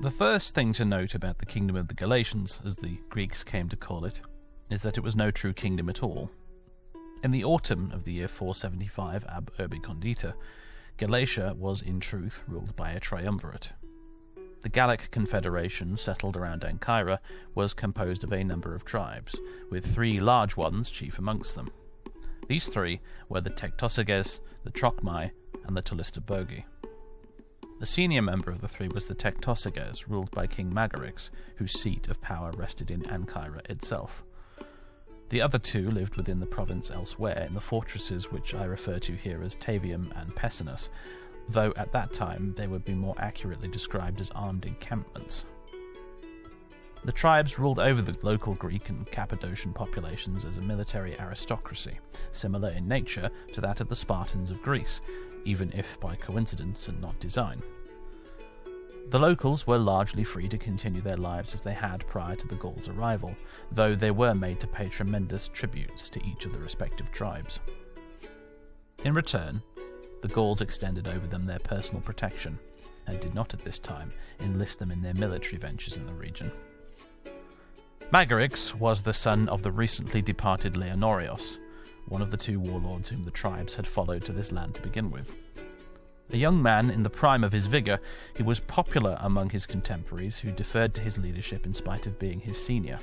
The first thing to note about the kingdom of the Galatians, as the Greeks came to call it, is that it was no true kingdom at all. In the autumn of the year 475 ab urbe condita, Galatia was in truth ruled by a triumvirate. The Gallic Confederation, settled around Ancyra, was composed of a number of tribes, with three large ones chief amongst them. These three were the Tectosages, the Trocmai, and the Tolistobogi. The senior member of the three was the Tectosages, ruled by King Magarix, whose seat of power rested in Ancyra itself. The other two lived within the province elsewhere, in the fortresses which I refer to here as Tavium and Pessinus, though at that time they would be more accurately described as armed encampments. The tribes ruled over the local Greek and Cappadocian populations as a military aristocracy, similar in nature to that of the Spartans of Greece, even if by coincidence and not design. The locals were largely free to continue their lives as they had prior to the Gauls' arrival, though they were made to pay tremendous tributes to each of the respective tribes. In return, the Gauls extended over them their personal protection, and did not at this time enlist them in their military ventures in the region. Magarix was the son of the recently departed Leonorios, one of the two warlords whom the tribes had followed to this land to begin with. A young man in the prime of his vigour, he was popular among his contemporaries who deferred to his leadership in spite of being his senior.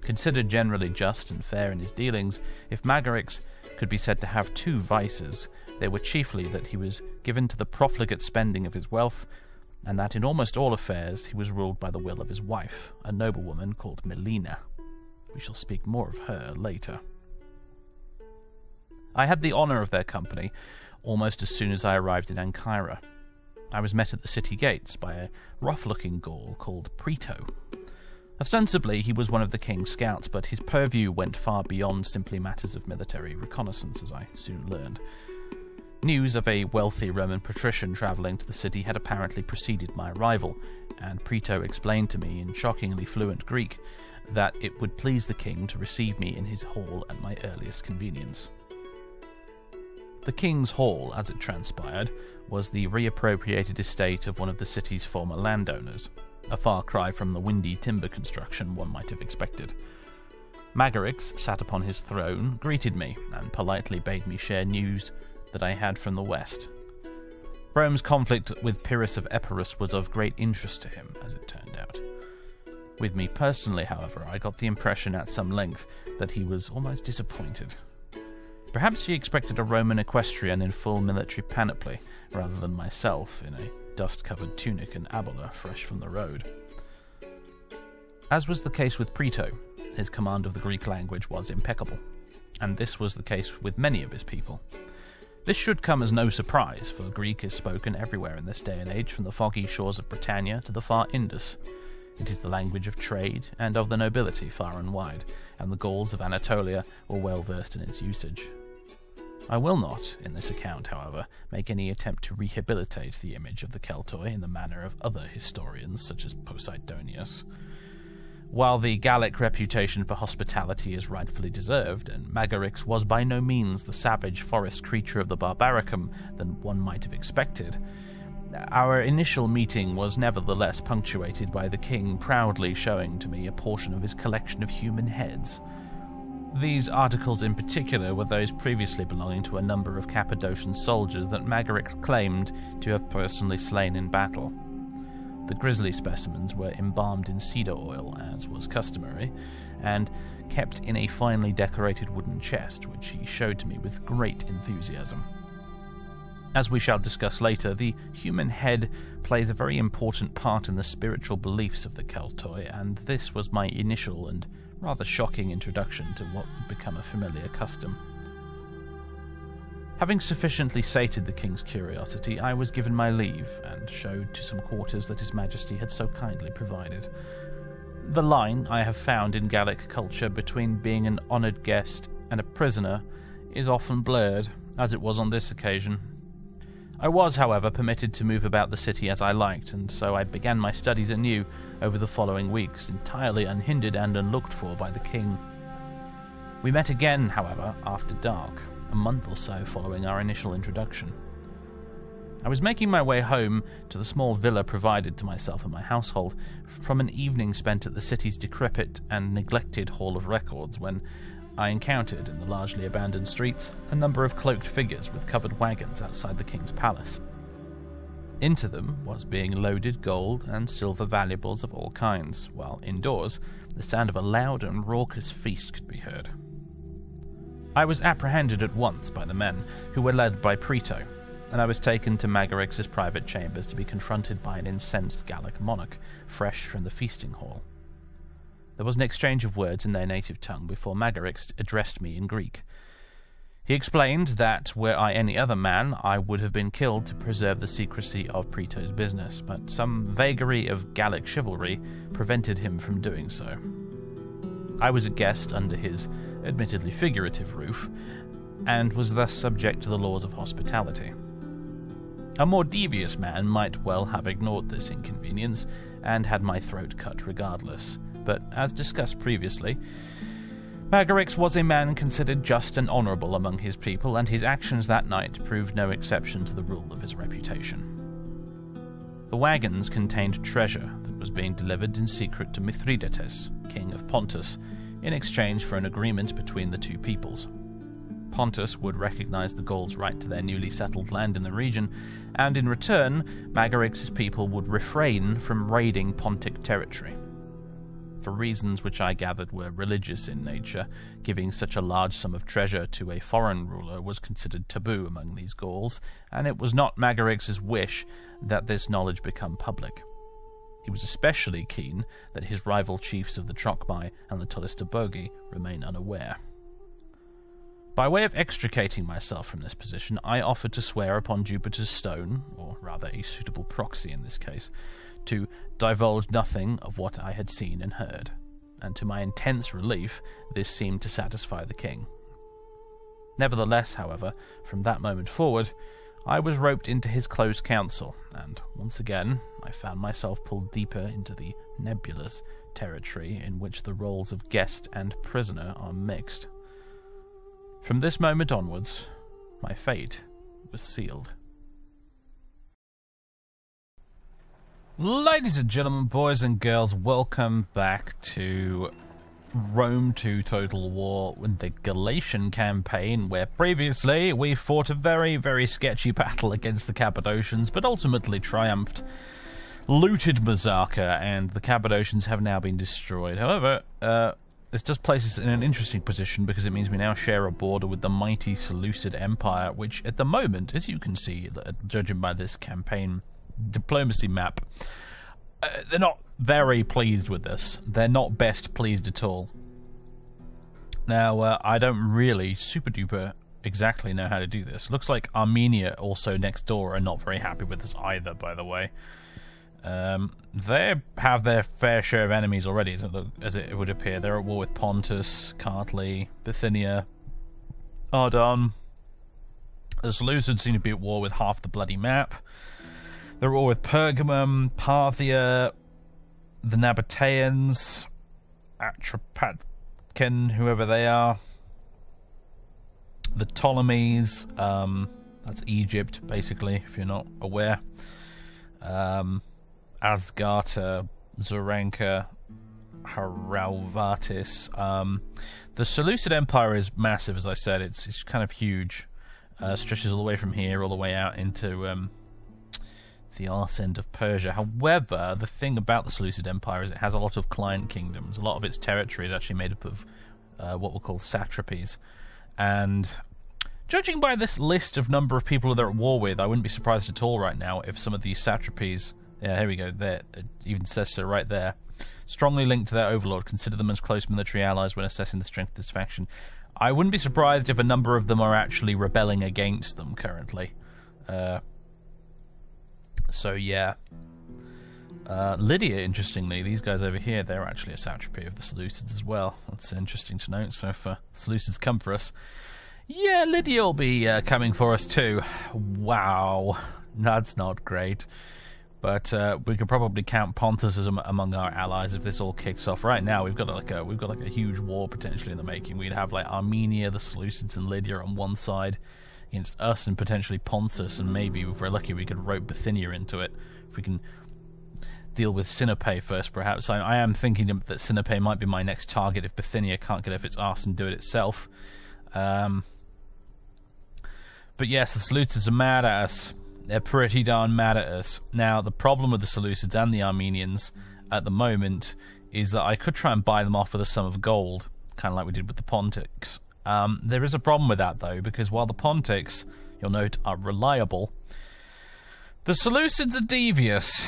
Considered generally just and fair in his dealings, if Magarix could be said to have two vices, they were chiefly that he was given to the profligate spending of his wealth, and that in almost all affairs he was ruled by the will of his wife, a noblewoman called Melina. We shall speak more of her later. I had the honour of their company, almost as soon as I arrived in Ancyra. I was met at the city gates by a rough looking Gaul called Preto. Ostensibly, he was one of the king's scouts, but his purview went far beyond simply matters of military reconnaissance, as I soon learned. News of a wealthy Roman patrician travelling to the city had apparently preceded my arrival, and Preto explained to me in shockingly fluent Greek that it would please the king to receive me in his hall at my earliest convenience. The King's Hall, as it transpired, was the reappropriated estate of one of the city's former landowners, a far cry from the windy timber construction one might have expected. Magarix sat upon his throne, greeted me, and politely bade me share news that I had from the west. Rome's conflict with Pyrrhus of Epirus was of great interest to him, as it turned out. With me personally, however, I got the impression at some length that he was almost disappointed. Perhaps he expected a Roman equestrian in full military panoply, rather than myself in a dust covered tunic and abolla fresh from the road. As was the case with Preto, his command of the Greek language was impeccable, and this was the case with many of his people. This should come as no surprise, for Greek is spoken everywhere in this day and age, from the foggy shores of Britannia to the far Indus. It is the language of trade and of the nobility far and wide, and the Gauls of Anatolia were well versed in its usage. I will not, in this account, however, make any attempt to rehabilitate the image of the Keltoi in the manner of other historians, such as Posidonius. While the Gallic reputation for hospitality is rightfully deserved, and Magarix was by no means the savage forest creature of the Barbaricum than one might have expected, our initial meeting was nevertheless punctuated by the king proudly showing to me a portion of his collection of human heads. These articles in particular were those previously belonging to a number of Cappadocian soldiers that Magarix claimed to have personally slain in battle. The grisly specimens were embalmed in cedar oil, as was customary, and kept in a finely decorated wooden chest, which he showed to me with great enthusiasm. As we shall discuss later, the human head plays a very important part in the spiritual beliefs of the Keltoi, and this was my initial and rather shocking introduction to what would become a familiar custom. Having sufficiently sated the king's curiosity, I was given my leave and showed to some quarters that His Majesty had so kindly provided. The line I have found in Gallic culture between being an honoured guest and a prisoner is often blurred, as it was on this occasion. I was, however, permitted to move about the city as I liked, and so I began my studies anew over the following weeks, entirely unhindered and unlooked for by the king. We met again, however, after dark, a month or so following our initial introduction. I was making my way home to the small villa provided to myself and my household from an evening spent at the city's decrepit and neglected Hall of Records when I encountered, in the largely abandoned streets, a number of cloaked figures with covered wagons outside the king's palace. Into them was being loaded gold and silver valuables of all kinds, while indoors the sound of a loud and raucous feast could be heard. I was apprehended at once by the men, who were led by Preto, and I was taken to Magarix's private chambers to be confronted by an incensed Gallic monarch, fresh from the feasting hall. There was an exchange of words in their native tongue before Magarix addressed me in Greek. He explained that, were I any other man, I would have been killed to preserve the secrecy of Preto's business, but some vagary of Gallic chivalry prevented him from doing so. I was a guest under his admittedly figurative roof, and was thus subject to the laws of hospitality. A more devious man might well have ignored this inconvenience and had my throat cut regardless, but as discussed previously, Magarix was a man considered just and honourable among his people, and his actions that night proved no exception to the rule of his reputation. The wagons contained treasure that was being delivered in secret to Mithridates, king of Pontus, in exchange for an agreement between the two peoples. Pontus would recognize the Gauls' right to their newly settled land in the region, and in return, Magarix's people would refrain from raiding Pontic territory. For reasons which I gathered were religious in nature, giving such a large sum of treasure to a foreign ruler was considered taboo among these Gauls, and it was not Magarix's wish that this knowledge become public. He was especially keen that his rival chiefs of the Trocmai and the Tolistobogi remain unaware. By way of extricating myself from this position, I offered to swear upon Jupiter's stone, or rather a suitable proxy in this case, to divulge nothing of what I had seen and heard, and to my intense relief, this seemed to satisfy the king. Nevertheless, however, from that moment forward, I was roped into his close council, and once again I found myself pulled deeper into the nebulous territory in which the roles of guest and prisoner are mixed. From this moment onwards, my fate was sealed. Ladies and gentlemen, boys and girls, welcome back to Rome 2 Total War with the Galatian campaign, where previously we fought a very, very sketchy battle against the Cappadocians, but ultimately triumphed, looted Mazaka, and the Cappadocians have now been destroyed. However, uh, this does place us in an interesting position because it means we now share a border with the mighty Seleucid Empire, which at the moment, as you can see, judging by this campaign diplomacy map, uh, they're not very pleased with this. They're not best pleased at all. Now, uh, I don't really super duper exactly know how to do this. Looks like Armenia, also next door, are not very happy with this either, by the way. Um, they have their fair share of enemies already, as it, look, as it would appear. They're at war with Pontus, Kartli, Bithynia, Ardan. The Seleucids seem to be at war with half the bloody map. They're all with Pergamum, Parthia, the Nabateans, Atropatken, whoever they are, the Ptolemies, um, that's Egypt, basically, if you're not aware, um, Zaranka, Haralvatis. Um, the Seleucid Empire is massive, as I said. It's, it's kind of huge. Uh, stretches all the way from here, all the way out into um, the arse end of Persia. However, the thing about the Seleucid Empire is it has a lot of client kingdoms. A lot of its territory is actually made up of uh, what we'll call satrapies. And judging by this list of number of people they're at war with, I wouldn't be surprised at all right now if some of these satrapies. Yeah, here we go. There, it even says so right there. Strongly linked to their overlord. Consider them as close military allies when assessing the strength of this faction. I wouldn't be surprised if a number of them are actually rebelling against them currently. Uh, so yeah. Uh, Lydia, interestingly, these guys over here, they're actually a satrapy of the Seleucids as well. That's interesting to note. So if uh, Seleucids come for us, yeah, Lydia will be uh, coming for us too. Wow, that's not great. But uh, we could probably count Pontus as among our allies if this all kicks off. Right now, we've got like a we've got like a huge war potentially in the making. We'd have like Armenia, the Seleucids, and Lydia on one side, against us and potentially Pontus, and maybe if we're lucky, we could rope Bithynia into it. If we can deal with Sinope first, perhaps. I, I am thinking that Sinope might be my next target if Bithynia can't get off its arse and do it itself. Um, but yes, the Seleucids are mad at us. They're pretty darn mad at us. Now, the problem with the Seleucids and the Armenians at the moment is that I could try and buy them off with a sum of gold, kind of like we did with the Pontics. Um, there is a problem with that, though, because while the Pontics, you'll note, are reliable, the Seleucids are devious.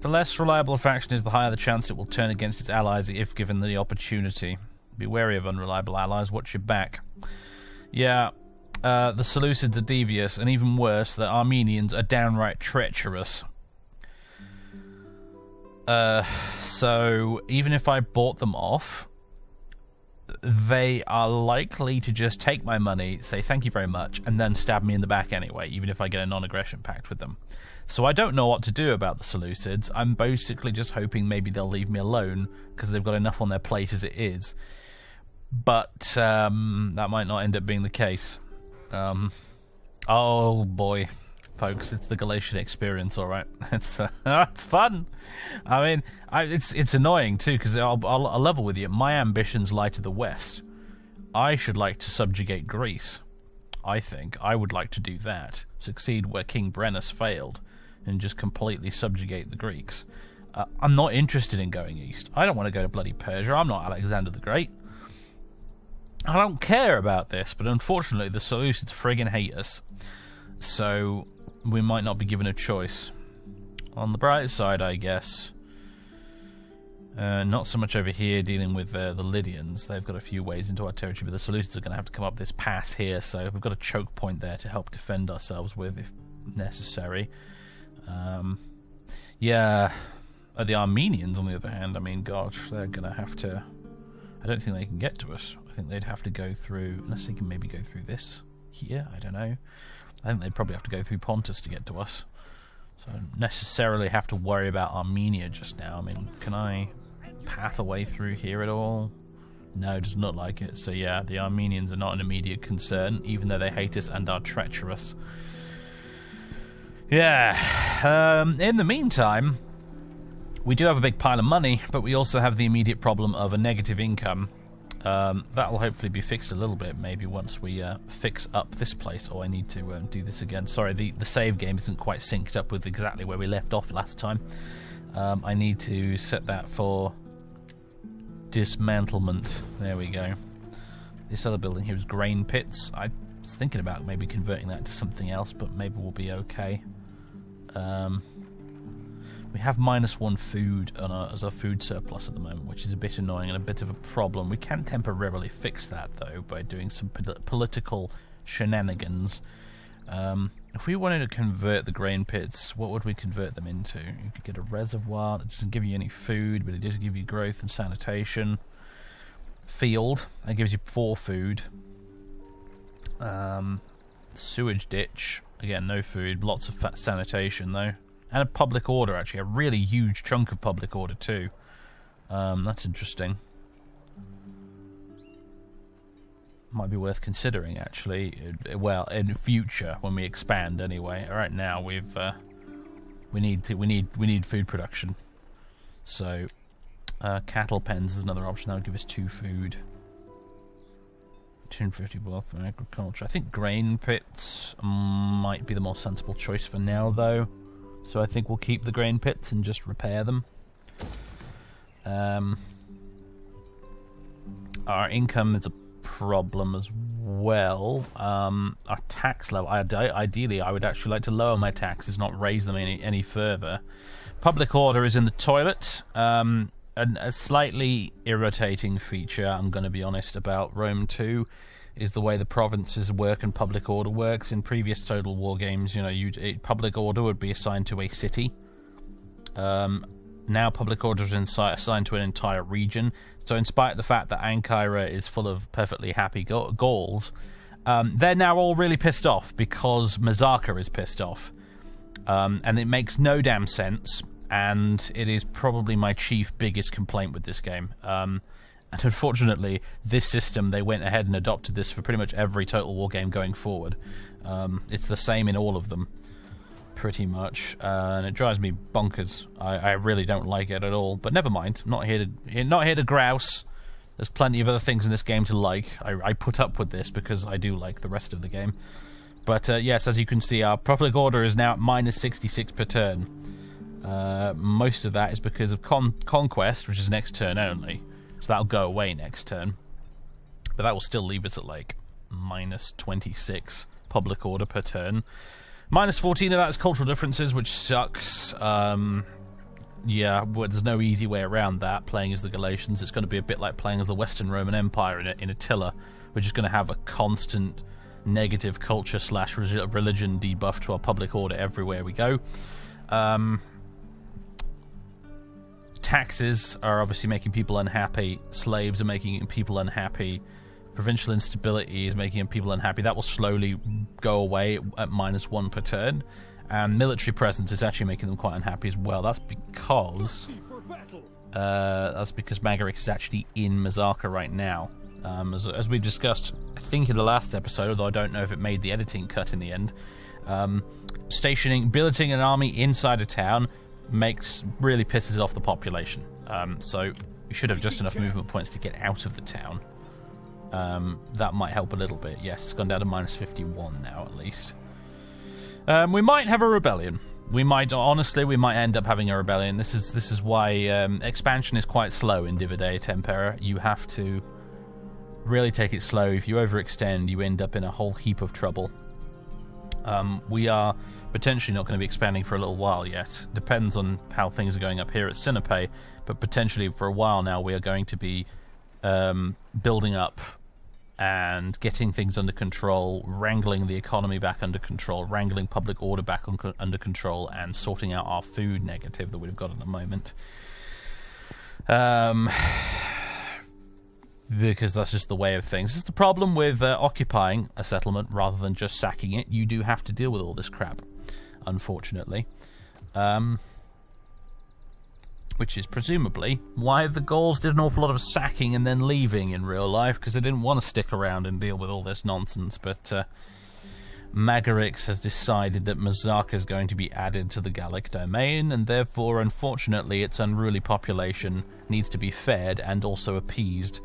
The less reliable a faction is, the higher the chance it will turn against its allies if given the opportunity. Be wary of unreliable allies, watch your back. Yeah, uh, the Seleucids are devious, and even worse, the Armenians are downright treacherous. Uh, so even if I bought them off, they are likely to just take my money, say thank you very much, and then stab me in the back anyway, even if I get a non aggression pact with them. So I don't know what to do about the Seleucids. I'm basically just hoping maybe they'll leave me alone because they've got enough on their plate as it is. But um, that might not end up being the case. Um, oh boy, folks, it's the Galatian experience. All right, it's uh, it's fun. I mean, I, it's it's annoying too because I'll, I'll, I'll level with you. My ambitions lie to the west. I should like to subjugate Greece. I think I would like to do that, succeed where King Brennus failed, and just completely subjugate the Greeks. Uh, I'm not interested in going east. I don't want to go to bloody Persia. I'm not Alexander the Great. I don't care about this, but unfortunately, the Seleucids friggin' hate us. So, we might not be given a choice. On the bright side, I guess, uh, not so much over here dealing with uh, the Lydians. They've got a few ways into our territory, but the Seleucids are going to have to come up this pass here, so we've got a choke point there to help defend ourselves with if necessary. Um, yeah, uh, the Armenians, on the other hand, I mean, gosh, they're going to have to. I don't think they can get to us. I think they'd have to go through, unless they can maybe go through this here. I don't know. I think they'd probably have to go through Pontus to get to us. So I don't necessarily have to worry about Armenia just now. I mean, can I path away through here at all? No, does not like it. So yeah, the Armenians are not an immediate concern, even though they hate us and are treacherous. Yeah. Um, in the meantime, we do have a big pile of money, but we also have the immediate problem of a negative income. Um, that'll hopefully be fixed a little bit, maybe once we uh, fix up this place. Oh, I need to uh, do this again. Sorry, the, the save game isn't quite synced up with exactly where we left off last time. Um, I need to set that for dismantlement. There we go. This other building here is grain pits. I was thinking about maybe converting that to something else, but maybe we'll be okay. Um, we have minus one food our, as our food surplus at the moment, which is a bit annoying and a bit of a problem. We can temporarily fix that, though, by doing some pol- political shenanigans. Um, if we wanted to convert the grain pits, what would we convert them into? You could get a reservoir that doesn't give you any food, but it does give you growth and sanitation. Field, that gives you four food. Um, sewage ditch, again, no food, lots of sanitation, though and a public order actually, a really huge chunk of public order too. Um, that's interesting. Might be worth considering actually. Well, in future when we expand anyway. Right now we've uh, we need to we need we need food production. So uh, cattle pens is another option that would give us two food. 250 wealth from agriculture. I think grain pits might be the more sensible choice for now, though. So I think we'll keep the grain pits and just repair them. Um, our income is a problem as well. Um, our tax level. I, ideally, I would actually like to lower my taxes, not raise them any any further. Public order is in the toilet. Um, a, a slightly irritating feature. I'm going to be honest about Rome 2 is the way the provinces work and public order works. In previous Total War games, you know, you public order would be assigned to a city. Um, now public order is assigned to an entire region. So, in spite of the fact that Ancyra is full of perfectly happy Gauls, um, they're now all really pissed off because Mazaka is pissed off. Um, and it makes no damn sense. And it is probably my chief biggest complaint with this game. Um, And unfortunately, this system, they went ahead and adopted this for pretty much every Total War game going forward. Um, it's the same in all of them, pretty much, uh, and it drives me bonkers. I, I, really don't like it at all. But never mind. Not here to not here to grouse. There's plenty of other things in this game to like. I, I put up with this because I do like the rest of the game. But uh, yes, as you can see, our public order is now at minus 66 per turn. Uh, most of that is because of con- conquest, which is next turn only. So that'll go away next turn. But that will still leave us at like minus 26 public order per turn. Minus 14 of that is cultural differences, which sucks. Um, yeah, well, there's no easy way around that. Playing as the Galatians, it's going to be a bit like playing as the Western Roman Empire in, in Attila, which is going to have a constant negative culture slash religion debuff to our public order everywhere we go. Um, taxes are obviously making people unhappy. Slaves are making people unhappy. Provincial instability is making people unhappy. That will slowly go away at minus one per turn. And military presence is actually making them quite unhappy as well. That's because uh, that's because Magarix is actually in Mazaka right now. Um, as, as we discussed, I think in the last episode, although I don't know if it made the editing cut in the end. Um, stationing, billeting an army inside a town makes really pisses off the population. Um, so we should have just enough movement points to get out of the town. Um, that might help a little bit. Yes, it's gone down to minus 51 now at least. Um, we might have a rebellion. We might honestly, we might end up having a rebellion. This is this is why um, expansion is quite slow in Divide et Impera. You have to really take it slow. If you overextend, you end up in a whole heap of trouble. Um, we are potentially not going to be expanding for a little while yet. Depends on how things are going up here at Sinope, but potentially for a while now we are going to be um, building up and getting things under control, wrangling the economy back under control, wrangling public order back un- under control, and sorting out our food negative that we've got at the moment. Um, because that's just the way of things. It's the problem with uh, occupying a settlement rather than just sacking it. You do have to deal with all this crap unfortunately. Um, which is presumably why the Gauls did an awful lot of sacking and then leaving in real life, because they didn't want to stick around and deal with all this nonsense. But uh, Magarix has decided that Mazaka is going to be added to the Gallic domain, and therefore, unfortunately, its unruly population needs to be fed and also appeased,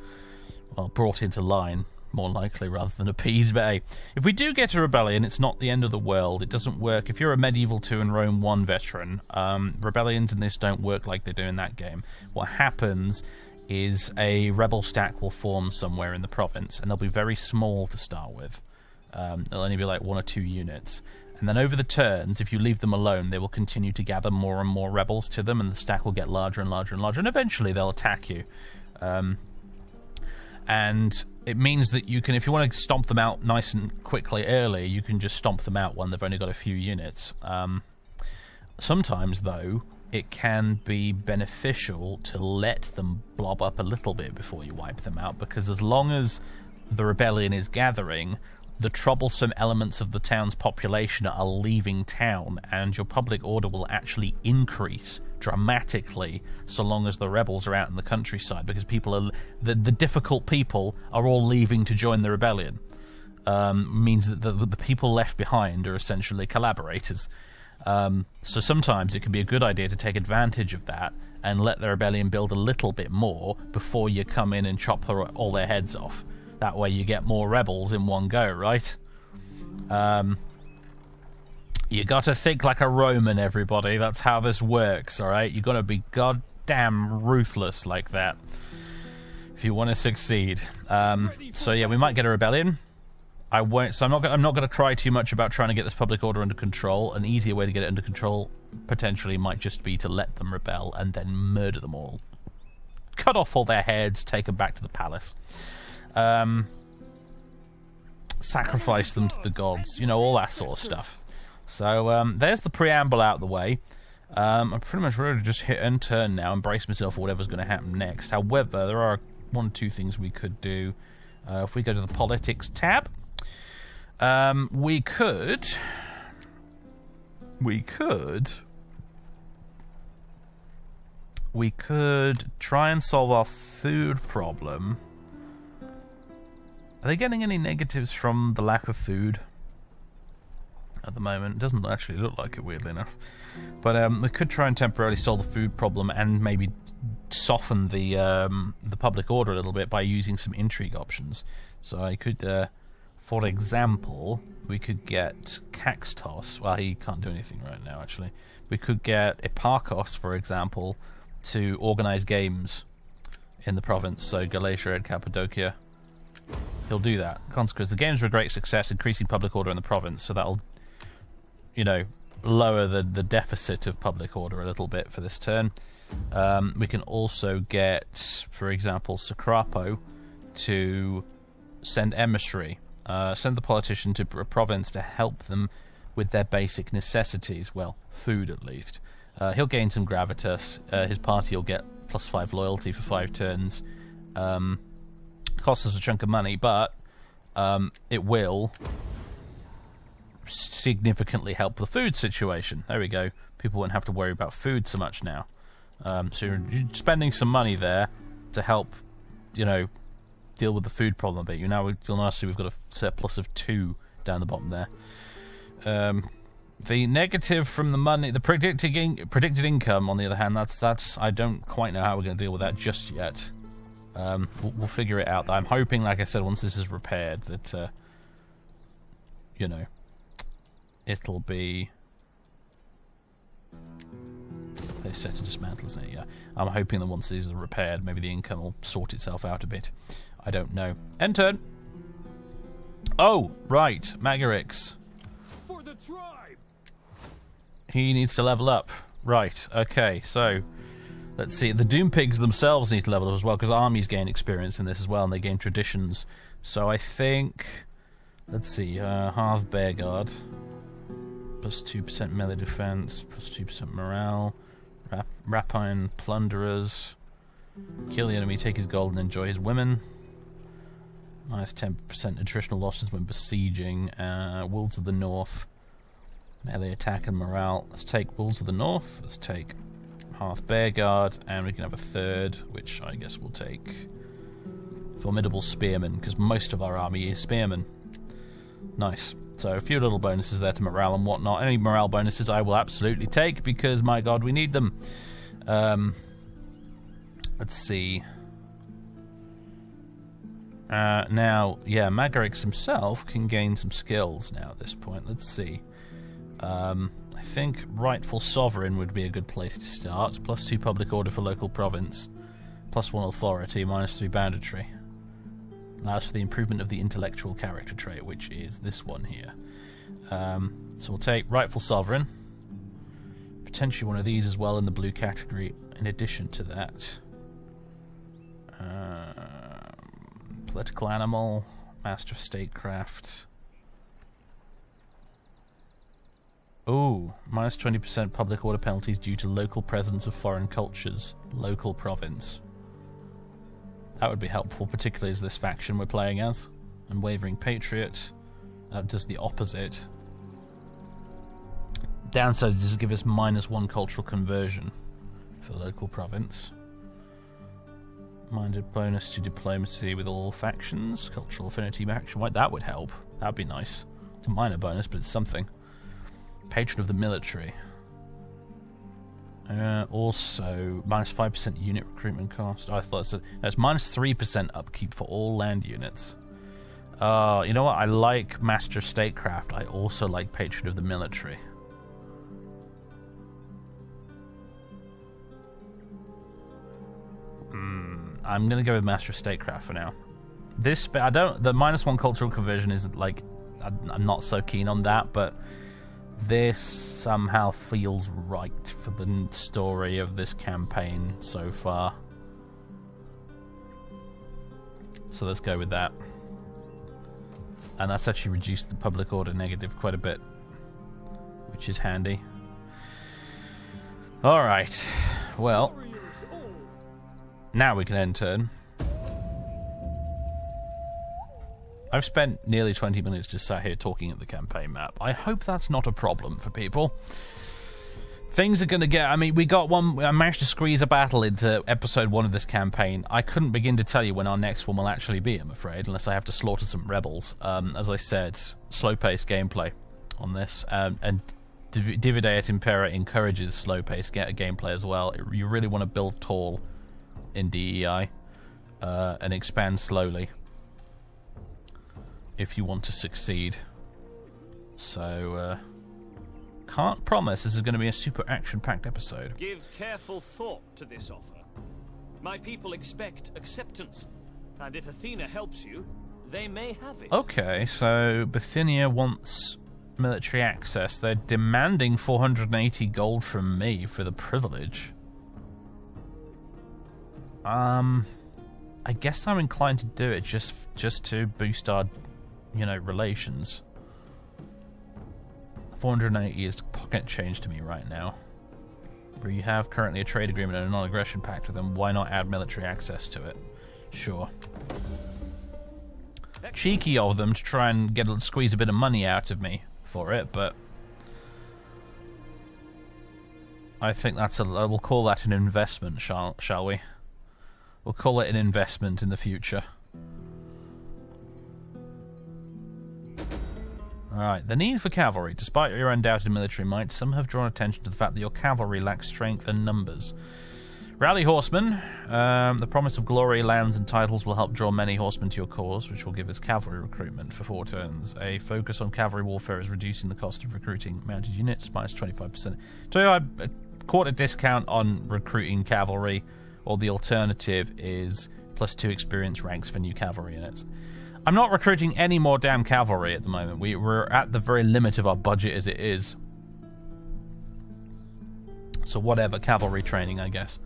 well, brought into line more likely rather than appease. But hey, if we do get a rebellion, it's not the end of the world. It doesn't work. If you're a Medieval 2 and Rome 1 veteran, um, rebellions in this don't work like they do in that game. What happens is a rebel stack will form somewhere in the province, and they'll be very small to start with. Um, they'll only be like one or two units. And then over the turns, if you leave them alone, they will continue to gather more and more rebels to them, and the stack will get larger and larger and larger, and eventually they'll attack you. Um, and it means that you can, if you want to stomp them out nice and quickly early, you can just stomp them out when they've only got a few units. Um, sometimes, though, it can be beneficial to let them blob up a little bit before you wipe them out, because as long as the rebellion is gathering, the troublesome elements of the town's population are leaving town, and your public order will actually increase dramatically so long as the rebels are out in the countryside because people are the, the difficult people are all leaving to join the rebellion. Um, means that the, the, people left behind are essentially collaborators. Um, so sometimes it can be a good idea to take advantage of that and let the rebellion build a little bit more before you come in and chop all their heads off. That way you get more rebels in one go right? Um, you gotta think like a Roman, everybody. That's how this works, alright? You gotta be goddamn ruthless like that if you want to succeed. Um, so yeah, we might get a rebellion. I won't. So I'm not. I'm not going to cry too much about trying to get this public order under control. An easier way to get it under control potentially might just be to let them rebel and then murder them all, cut off all their heads, take them back to the palace, um, sacrifice them to the gods. You know all that sort of stuff. So um, there's the preamble out the way. Um, I'm pretty much ready to just hit and turn now and brace myself for whatever's going to happen next. However, there are one or two things we could do. Uh, if we go to the politics tab, um, we could. We could we could try and solve our food problem. Are they getting any negatives from the lack of food at the moment? It doesn't actually look like it, weirdly enough. But um, we could try and temporarily solve the food problem and maybe soften the um, the public order a little bit by using some intrigue options. So I could, uh, for example, we could get Caxtos. Well, he can't do anything right now, actually. We could get Eparchos, for example, to organize games in the province, so Galatia and Cappadocia. He'll do that. Consequence, the games were a great success, increasing public order in the province, so that'll, you know, lower the, the deficit of public order a little bit for this turn. Um, we can also get, for example, Sacrapo to send emissary, uh, send the politician to a province to help them with their basic necessities, well, food at least. Uh, he'll gain some gravitas. Uh, his party will get plus five loyalty for five turns. Um, costs us a chunk of money, but um, it will significantly help the food situation. There we go. People won't have to worry about food so much now. Um, so you're spending some money there to help, you know, deal with the food problem a bit. You now you'll notice we've got a surplus of two down the bottom there. Um, the negative from the money, the predicted in, predicted income, on the other hand, that's that's I don't quite know how we're going to deal with that just yet. Um, we'll, we'll, figure it out. I'm hoping, like I said, once this is repaired, that uh, you know, it'll be. They set to dismantle, isn't it? Yeah. I'm hoping that once these are repaired, maybe the income will sort itself out a bit. I don't know. End turn. Oh, right, Magarix. For the tribe. He needs to level up. Right, okay, so let's see. The Doom Pigs themselves need to level up as well because armies gain experience in this as well and they gain traditions. So I think. Let's see, uh, half Bear Guard. Plus 2% melee defense, plus 2% morale. Rap- rapine Plunderers. Kill the enemy, take his gold, and enjoy his women. Minus 10% attritional losses when besieging. Uh, Wolves of the North. Melee attack and morale. Let's take Wolves of the North. Let's take Hearth Bear Guard. And we can have a third, which I guess we'll take Formidable Spearmen, because most of our army is Spearmen. Nice. So a few little bonuses there to morale and whatnot. Any morale bonuses I will absolutely take, because my god, we need them. Um, let's see. Uh, now, yeah, Magarix himself can gain some skills now at this point. Let's see. Um, I think Rightful Sovereign would be a good place to start. Plus 2 public order for local province. Plus 1 authority, minus 3 banditry. Allows for the improvement of the intellectual character trait, which is this one here. Um, so we'll take Rightful Sovereign. Potentially one of these as well in the blue category, in addition to that. Uh, political Animal, Master of Statecraft. Oh, minus 20% public order penalties due to local presence of foreign cultures. Local province. That would be helpful, particularly as this faction we're playing as. Unwavering Patriot. That does the opposite. Downside does give us minus one cultural conversion for the local province. Minded bonus to diplomacy with all factions. Cultural affinity faction. Why that would help. That'd be nice. It's a minor bonus, but it's something. Patron of the military. Uh, also, minus 5% unit recruitment cost. Oh, I thought so. No, minus 3% upkeep for all land units. Uh, you know what? I like Master Statecraft. I also like Patron of the Military. Mm, I'm gonna go with Master Statecraft for now. This, I don't. The minus one cultural conversion is like, I'm not so keen on that, but this somehow feels right for the story of this campaign so far. So let's go with that. And that's actually reduced the public order negative quite a bit, which is handy. Alright, well, now we can end turn. I've spent nearly 20 minutes just sat here talking at the campaign map. I hope that's not a problem for people. things are going to get. I mean, we got one. I managed to squeeze a battle into episode one of this campaign. I couldn't begin to tell you when our next one will actually be. I'm afraid, unless I have to slaughter some rebels. Um, as I said, slow-paced gameplay on this, um, and Div- Divide et Impera encourages slow-paced ga- gameplay as well. You really want to build tall in DEI uh, and expand slowly if you want to succeed. So. Uh, can't promise this is going to be a super action-packed episode. Give careful thought to this offer. My people expect acceptance, and if Athena helps you, they may have it. Okay, so Bithynia wants military access. They're demanding 480 gold from me for the privilege. Um, I guess I'm inclined to do it just just to boost our, you know, relations. 480 is pocket change to me right now. Where you have currently a trade agreement and a non-aggression pact with them, why not add military access to it? Sure. Cheeky of them to try and get squeeze a bit of money out of me for it, but I think that's a. We'll call that an investment, shall shall we? We'll call it an investment in the future. Alright, the need for cavalry. Despite your undoubted military might, some have drawn attention to the fact that your cavalry lacks strength and numbers. Rally horsemen. Um, the promise of glory, lands, and titles will help draw many horsemen to your cause, which will give us cavalry recruitment for four turns. A focus on cavalry warfare is reducing the cost of recruiting mounted units minus 25%. So I a quarter discount on recruiting cavalry, or the alternative is plus two experience ranks for new cavalry units. I'm not recruiting any more damn cavalry at the moment. We, we're at the very limit of our budget as it is. So whatever, cavalry training, I guess.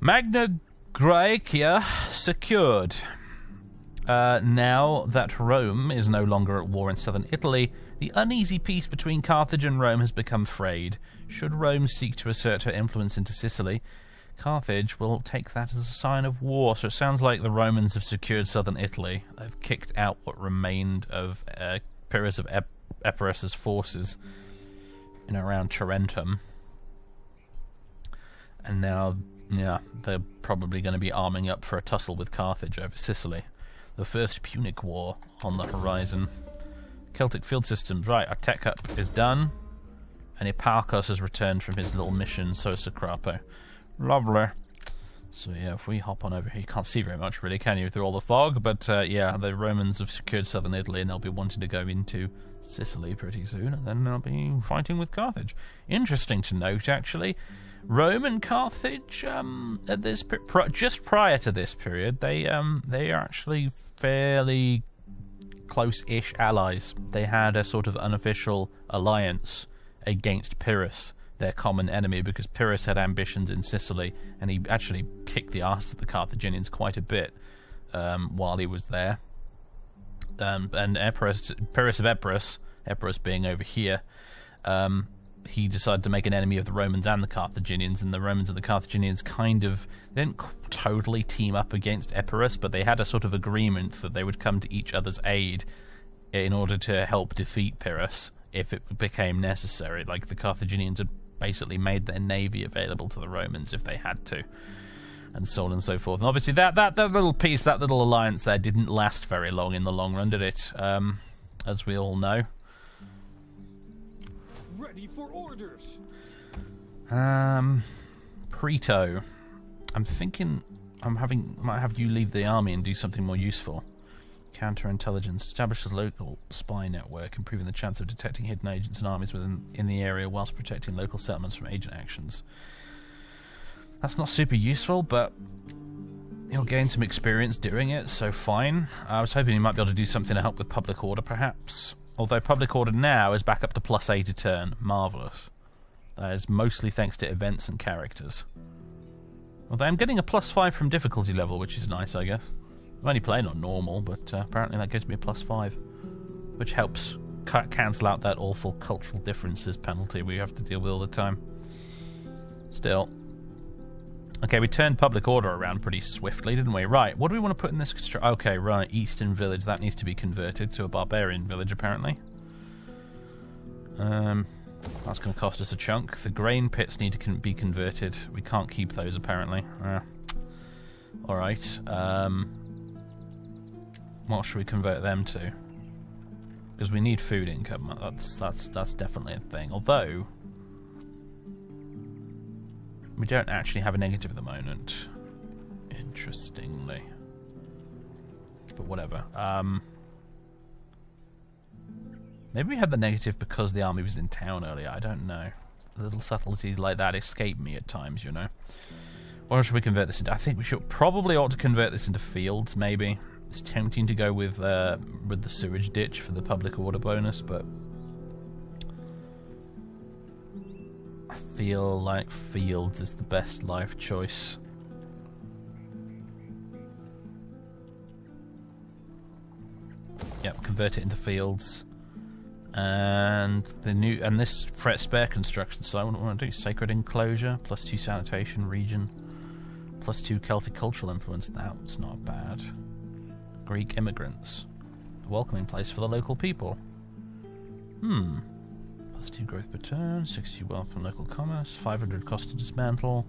Magna Graecia secured. Uh, now that Rome is no longer at war in southern Italy, the uneasy peace between Carthage and Rome has become frayed. Should Rome seek to assert her influence into Sicily, Carthage will take that as a sign of war. So it sounds like the Romans have secured southern Italy. They've kicked out what remained of uh, Pyrrhus of Ep- Epirus's forces in around Tarentum. And now, yeah, they're probably going to be arming up for a tussle with Carthage over Sicily. The First Punic War on the horizon. Celtic field systems. Right, our tech up is done. And Hipparchus has returned from his little mission, so Socrapo. Lovely. So yeah, if we hop on over here, you can't see very much really, can you, through all the fog? But uh, yeah, the Romans have secured southern Italy and they'll be wanting to go into Sicily pretty soon, and then they'll be fighting with Carthage. Interesting to note, actually, Rome and Carthage, um, at this just prior to this period, they um, they are actually fairly close-ish allies. They had a sort of unofficial alliance against Pyrrhus their common enemy because Pyrrhus had ambitions in Sicily and he actually kicked the ass of the Carthaginians quite a bit um, while he was there. Um, and Epirus, Pyrrhus of Epirus, Epirus being over here, um, he decided to make an enemy of the Romans and the Carthaginians, and the Romans and the Carthaginians kind of didn't totally team up against Epirus, but they had a sort of agreement that they would come to each other's aid in order to help defeat Pyrrhus if it became necessary. Like the Carthaginians had basically made their navy available to the Romans if they had to, and so on and so forth. And obviously, that that that little piece, that little alliance there, didn't last very long in the long run, did it? Um, as we all know. Ready for orders. Um, Preto. I'm thinking I'm having might have you leave the army and do something more useful. Counterintelligence establishes local spy network, improving the chance of detecting hidden agents and armies within in the area whilst protecting local settlements from agent actions. That's not super useful, but you'll gain some experience doing it, so fine. I was hoping you might be able to do something to help with public order, perhaps. Although public order now is back up to plus 8 a turn. Marvellous. That is mostly thanks to events and characters. Although I'm getting a plus 5 from difficulty level, which is nice, I guess. I'm only playing on normal, but uh, apparently that gives me a plus five, which helps ca- cancel out that awful cultural differences penalty we have to deal with all the time. Still. Okay, we turned public order around pretty swiftly, didn't we? Right, what do we want to put in this? Constru- okay, right, Eastern Village. That needs to be converted to a barbarian village, apparently. Um, That's going to cost us a chunk. The grain pits need to con- be converted. We can't keep those apparently. Uh, all right. Um, what should we convert them to? Because we need food income. That's that's that's definitely a thing. Although we don't actually have a negative at the moment. Interestingly, but whatever. Um, maybe we had the negative because the army was in town earlier. I don't know. Little subtleties like that escape me at times, you know. Or should we convert this into? I think we should probably ought to convert this into fields. Maybe it's tempting to go with uh, with the sewage ditch for the public order bonus, but I feel like fields is the best life choice. Yep, convert it into fields. And the new and this fret spare construction. So I wouldn't want to do sacred enclosure plus two sanitation region plus two Celtic cultural influence. That's not bad. Greek immigrants, a welcoming place for the local people. Hmm. Plus two growth per turn, sixty wealth from local commerce, five hundred cost to dismantle.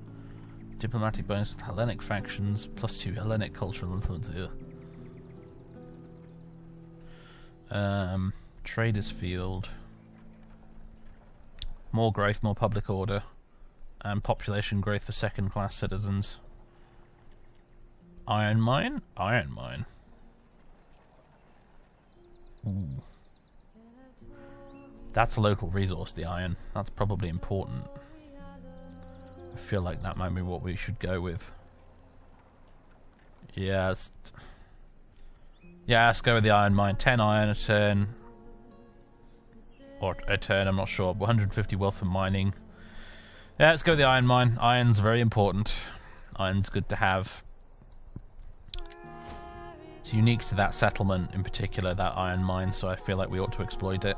Diplomatic bonus with Hellenic factions, plus two Hellenic cultural influence. Ugh. Um, Traders Field. More growth, more public order, and population growth for second class citizens. Iron mine? Iron mine. That's a local resource, the iron. That's probably important. I feel like that might be what we should go with. Yeah, let's, yeah, let's go with the iron mine. 10 iron a turn. Or a turn, I'm not sure. 150 wealth for mining. Yeah, let's go with the iron mine. Iron's very important. Iron's good to have. It's unique to that settlement in particular, that iron mine, so I feel like we ought to exploit it.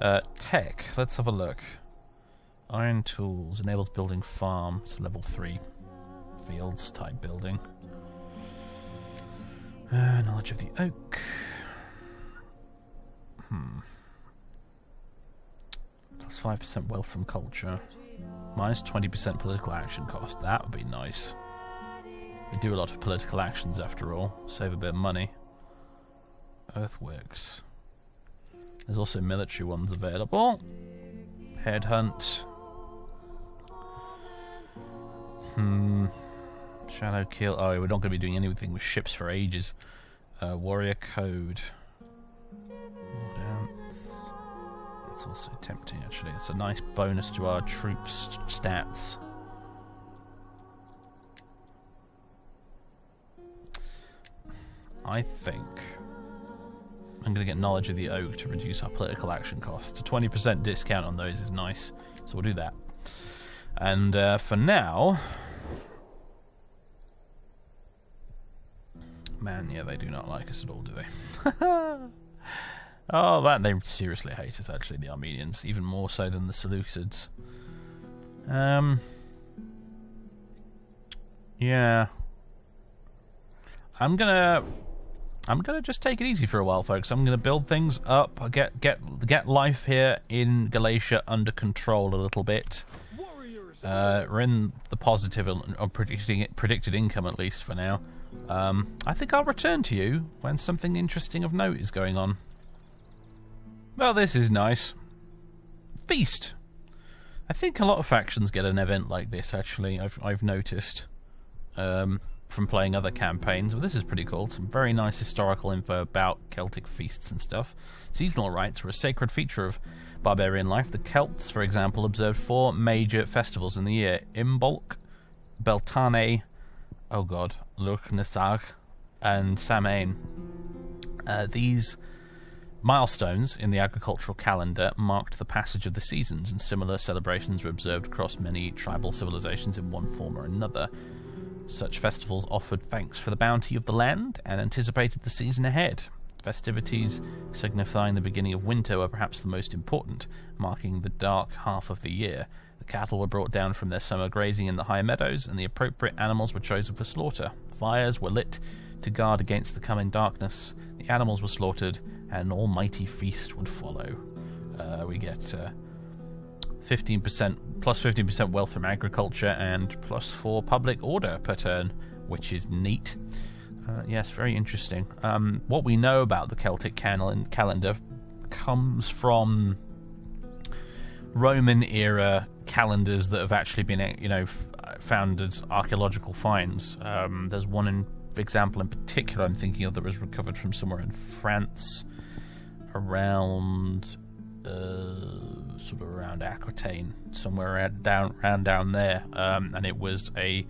Uh, tech, let's have a look. Iron tools enables building farm. It's level 3 fields type building. Uh, knowledge of the oak. Hmm. Plus 5% wealth from culture. Minus 20% political action cost. That would be nice. We do a lot of political actions after all. Save a bit of money. Earthworks. There's also military ones available. Headhunt. Hmm. Shadow kill. Oh, we're not going to be doing anything with ships for ages. Uh, warrior code. That's also tempting, actually. It's a nice bonus to our troops' stats. I think I'm going to get knowledge of the oak to reduce our political action costs. A 20% discount on those is nice, so we'll do that. And uh, for now, man, yeah, they do not like us at all, do they? oh, that they seriously hate us. Actually, the Armenians, even more so than the Seleucids. Um, yeah, I'm gonna I'm gonna just take it easy for a while, folks. I'm gonna build things up, get get get life here in Galatia under control a little bit. Uh, we're in the positive on predicting predicted income at least for now. Um, I think I'll return to you when something interesting of note is going on. Well, this is nice. Feast. I think a lot of factions get an event like this. Actually, I've I've noticed. Um, from playing other campaigns, but this is pretty cool. Some very nice historical info about Celtic feasts and stuff. Seasonal rites were a sacred feature of barbarian life. The Celts, for example, observed four major festivals in the year Imbolc, Beltane, oh god, Lughnasadh, and Samhain. Uh, these milestones in the agricultural calendar marked the passage of the seasons, and similar celebrations were observed across many tribal civilizations in one form or another. Such festivals offered thanks for the bounty of the land and anticipated the season ahead. Festivities signifying the beginning of winter were perhaps the most important, marking the dark half of the year. The cattle were brought down from their summer grazing in the high meadows, and the appropriate animals were chosen for slaughter. Fires were lit to guard against the coming darkness. The animals were slaughtered, and an almighty feast would follow. Uh, we get uh, 15% plus 15% wealth from agriculture and plus 4 public order per turn, which is neat. Uh, yes, very interesting. Um, what we know about the Celtic cal- calendar comes from Roman era calendars that have actually been, you know, found as archaeological finds. Um, there's one in, example in particular I'm thinking of that was recovered from somewhere in France around uh, sort of around Aquitaine, somewhere around down around down there, um, and it was a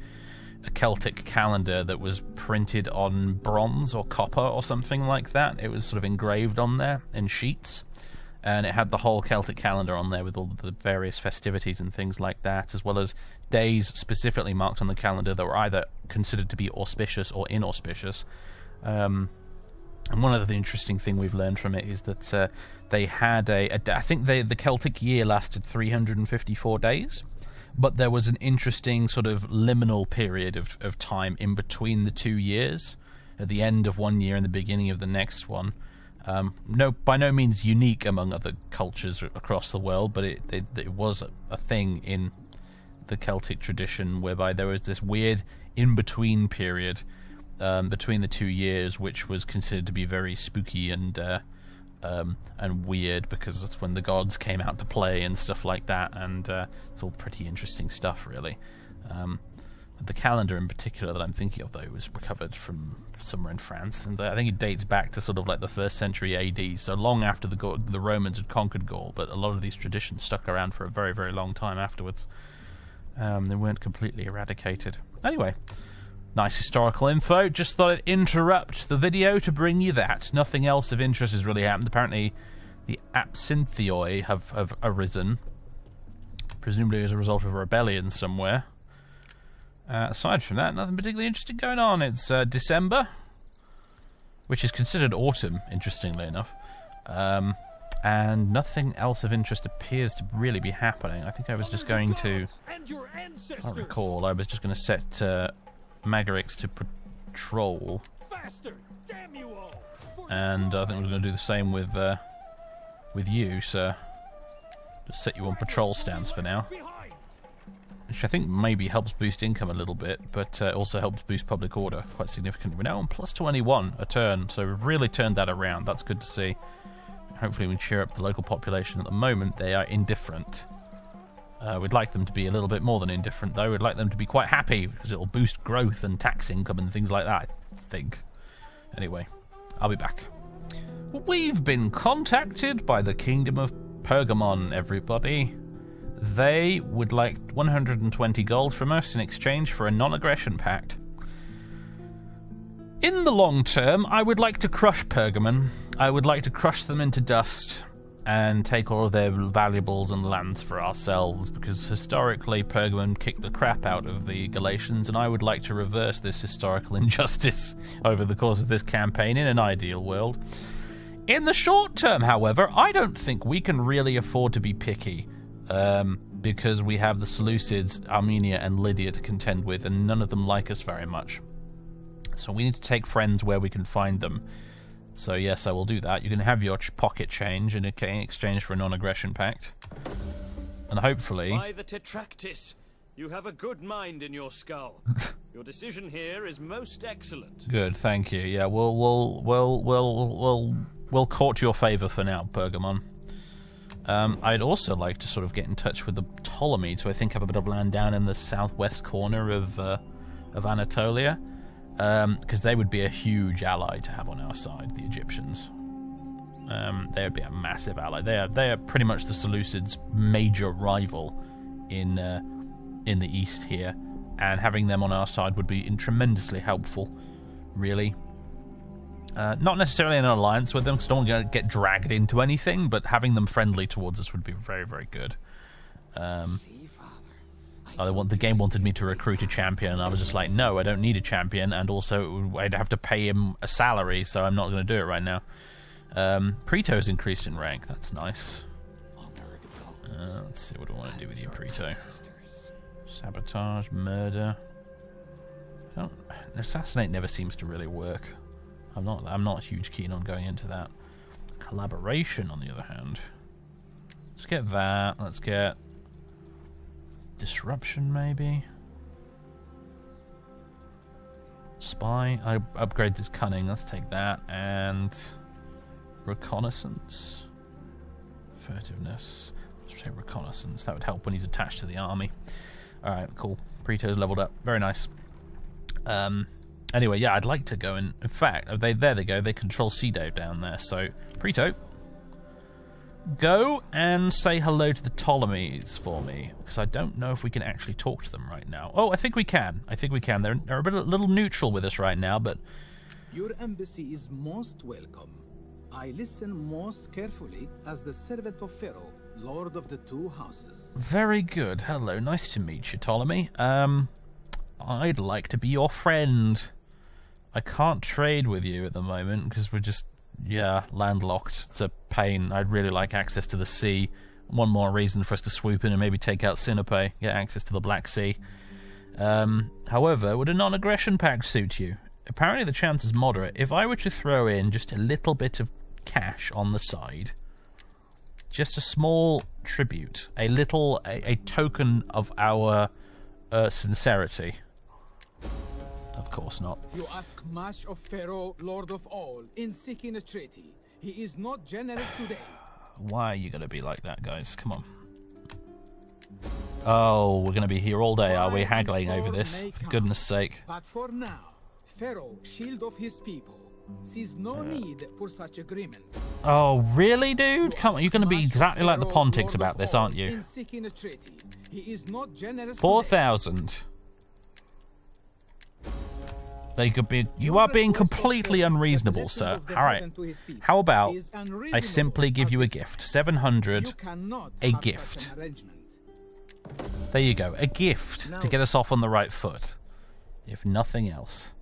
a Celtic calendar that was printed on bronze or copper or something like that. It was sort of engraved on there in sheets, and it had the whole Celtic calendar on there with all the various festivities and things like that, as well as days specifically marked on the calendar that were either considered to be auspicious or inauspicious. Um, and one of the interesting thing we've learned from it is that uh, they had a, a I think they, the Celtic year lasted 354 days, but there was an interesting sort of liminal period of, of time in between the two years, at the end of one year and the beginning of the next one. Um, no, by no means unique among other cultures across the world, but it it, it was a, a thing in the Celtic tradition whereby there was this weird in between period um, between the two years, which was considered to be very spooky and uh, um, and weird because that's when the gods came out to play and stuff like that, and uh, it's all pretty interesting stuff, really. Um, the calendar in particular that I'm thinking of, though, was recovered from somewhere in France, and I think it dates back to sort of like the first century AD, so long after the the Romans had conquered Gaul. But a lot of these traditions stuck around for a very, very long time afterwards. Um, they weren't completely eradicated. Anyway, Nice historical info. Just thought I'd interrupt the video to bring you that. Nothing else of interest has really happened. Apparently, the Absinthioi have, have arisen, presumably as a result of a rebellion somewhere. Uh, aside from that, nothing particularly interesting going on. It's uh, December, which is considered autumn, interestingly enough. Um, and nothing else of interest appears to really be happening. I think I was just going to. I recall, I was just going to set uh, Magarix to patrol. Faster, and I think we're going to do the same with uh, with you, sir. Just set you on patrol stance for now. Which I think maybe helps boost income a little bit, but uh, also helps boost public order quite significantly. We're now on plus 21 a turn, so we've really turned that around. That's good to see. Hopefully we cheer up the local population. At the moment, they are indifferent. Uh, we'd like them to be a little bit more than indifferent, though. We'd like them to be quite happy because it'll boost growth and tax income and things like that, I think. Anyway, I'll be back. We've been contacted by the Kingdom of Pergamon, everybody. They would like 120 gold from us in exchange for a non aggression pact. In the long term, I would like to crush Pergamon. I would like to crush them into dust and take all of their valuables and lands for ourselves because historically Pergamon kicked the crap out of the Galatians, and I would like to reverse this historical injustice over the course of this campaign in an ideal world. In the short term, however, I don't think we can really afford to be picky. Um, because we have the Seleucids, Armenia, and Lydia to contend with, and none of them like us very much. So we need to take friends where we can find them so yes, I will do that. You can have your ch- pocket change in exchange for a non-aggression pact, and hopefully. By the Tetractys, you have a good mind in your skull. your decision here is most excellent. Good, thank you. Yeah, we'll we'll we'll we'll we'll we'll court your favour for now, Pergamon. Um, I'd also like to sort of get in touch with the Ptolemies, who I think have a bit of land down in the southwest corner of uh, of Anatolia because um, they would be a huge ally to have on our side, the Egyptians. Um, they would be a massive ally. They are they are pretty much the Seleucids' major rival in uh, in the east here, and having them on our side would be tremendously helpful. Really, uh, not necessarily an alliance with them, because don't want to get dragged into anything, but having them friendly towards us would be very very good. Um, uh, want, the game wanted me to recruit a champion, and I was just like, no, I don't need a champion, and also I'd have to pay him a salary, so I'm not going to do it right now. Um, Preto's increased in rank, that's nice. Uh, let's see, what do I want to do with you, Preto? Sabotage, murder. assassinate never seems to really work. I'm not. I'm not huge keen on going into that. Collaboration, on the other hand. Let's get that. Let's get disruption, maybe. Spy. I upgrades his cunning. Let's take that. And reconnaissance. Furtiveness. Let's say reconnaissance. That would help when he's attached to the army. Alright, cool. Preto's leveled up. Very nice. Um, anyway, yeah, I'd like to go and. In fact, oh, they there they go. They control Cedo down there. So, Preto, go and say hello to the Ptolemies for me, because I don't know if we can actually talk to them right now. Oh, I think we can. I think we can. They're, they're a bit a little neutral with us right now, but Your embassy is most welcome. I listen most carefully as the servant of Pharaoh, Lord of the Two Houses. very good. Hello, nice to meet you, Ptolemy. Um, I'd like to be your friend. I can't trade with you at the moment because we're just yeah landlocked. It's a pain. I'd really like access to the sea. One more reason for us to swoop in and maybe take out Sinope, get access to the Black Sea. Um, however, would a non-aggression pact suit you? Apparently, the chance is moderate. If I were to throw in just a little bit of cash on the side, just a small tribute, a little, a, a token of our uh, sincerity. Of course not. You ask much of Pharaoh, lord of all, in seeking a treaty. He is not generous today. Why are you going to be like that, guys? Come on. Oh, we're going to be here all day, are we, haggling over this? For goodness sake. But for now, Pharaoh, shield of his people, sees no uh. need for such agreement. Oh, really, dude? Come on, you're going to be exactly like the Pontics about this, aren't you? 4,000. They could be. You are being completely unreasonable, sir. All right. How about I simply give you a gift? Seven hundred. A gift. There you go. A gift to get us off on the right foot. If nothing else.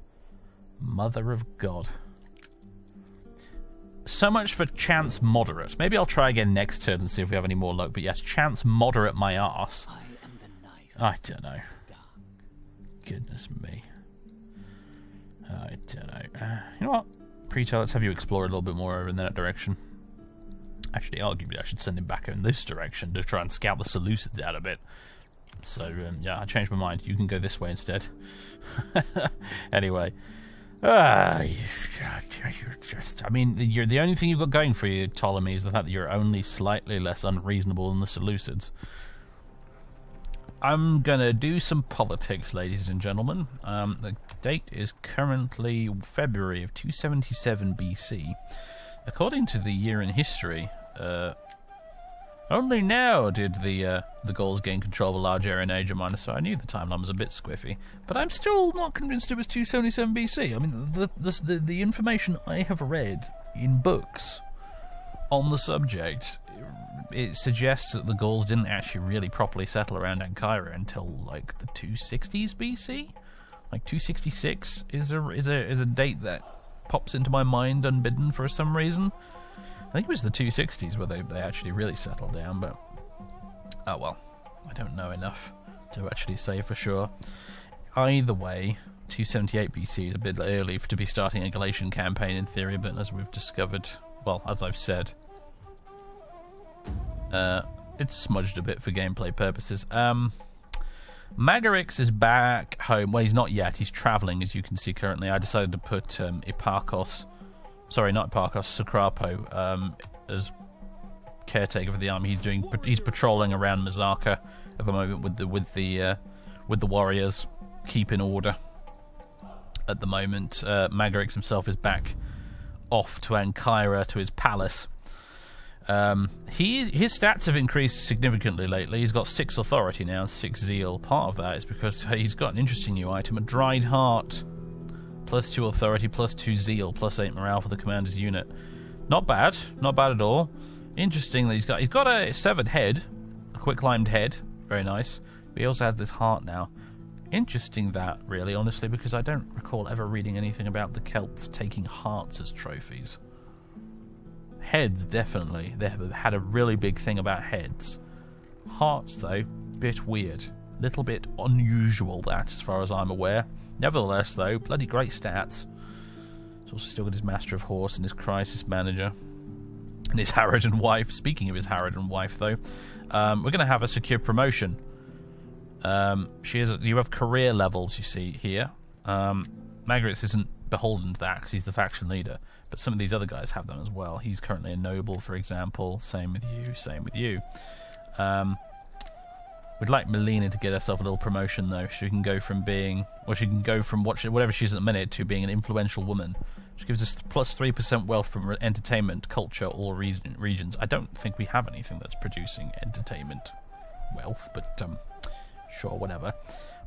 Mother of God. So much for chance moderate. Maybe I'll try again next turn and see if we have any more luck. But yes, chance moderate my arse. I am the knife. I don't know. Goodness me. I don't know. Uh, you know what? Preto, let's have you explore a little bit more over in that direction. Actually, arguably, I should send him back in this direction to try and scout the Seleucids out a bit. So, um, yeah, I changed my mind. You can go this way instead. anyway. Ah, you- you're just. I mean, you're the only thing you've got going for you, Ptolemy, is the fact that you're only slightly less unreasonable than the Seleucids. I'm gonna do some politics, ladies and gentlemen. Um, the date is currently February of 277 BC. According to the year in history, uh, only now did the uh, the Gauls gain control of a large area in Asia Minor, so I knew the timeline was a bit squiffy. But I'm still not convinced it was 277 BC. I mean, the the, the, the information I have read in books on the subject, it suggests that the Gauls didn't actually really properly settle around Ankara until like the 260s BC. Like 266 is a is a is a date that pops into my mind unbidden for some reason. I think it was the 260s where they, they actually really settled down, but oh well, I don't know enough to actually say for sure. Either way, 278 BC is a bit early to be starting a Galatian campaign in theory, but as we've discovered, well, as I've said, uh, it's smudged a bit for gameplay purposes. Um, Magarix is back home. Well, he's not yet. He's traveling, as you can see currently. I decided to put um, sorry, not Ipakos, Socrapo, um, as caretaker for the army. He's doing. He's patrolling around Mazaka at the moment with the with the uh, with the warriors, keeping order. At the moment, uh, Magarix himself is back off to Ankara to his palace. Um, he his stats have increased significantly lately. He's got six authority now, six zeal. Part of that is because he's got an interesting new item: a dried heart, plus two authority, plus two zeal, plus eight morale for the commander's unit. Not bad, not bad at all. Interesting that he's got he's got a severed head, a quick climbed head, very nice. But he also has this heart now. Interesting that, really, honestly, because I don't recall ever reading anything about the Celts taking hearts as trophies. Heads, definitely. They have had a really big thing about heads. Hearts, though, bit weird. Little bit unusual, that, as far as I'm aware. Nevertheless, though, bloody great stats. He's also still got his Master of Horse and his Crisis Manager. And his Harridan wife. Speaking of his Harridan wife, though, um, we're going to have a secure promotion Um, she is. You have career levels. You see here. Um, Magarix isn't beholden to that because he's the faction leader, but some of these other guys have them as well. He's currently a noble, for example. Same with you. Same with you. Um, we'd like Melina to get herself a little promotion though. She can go from being, well, she can go from what she, whatever she's at the minute to being an influential woman. She gives us plus three percent wealth from entertainment, culture, all region, regions. I don't think we have anything that's producing entertainment wealth, but um, sure, whatever.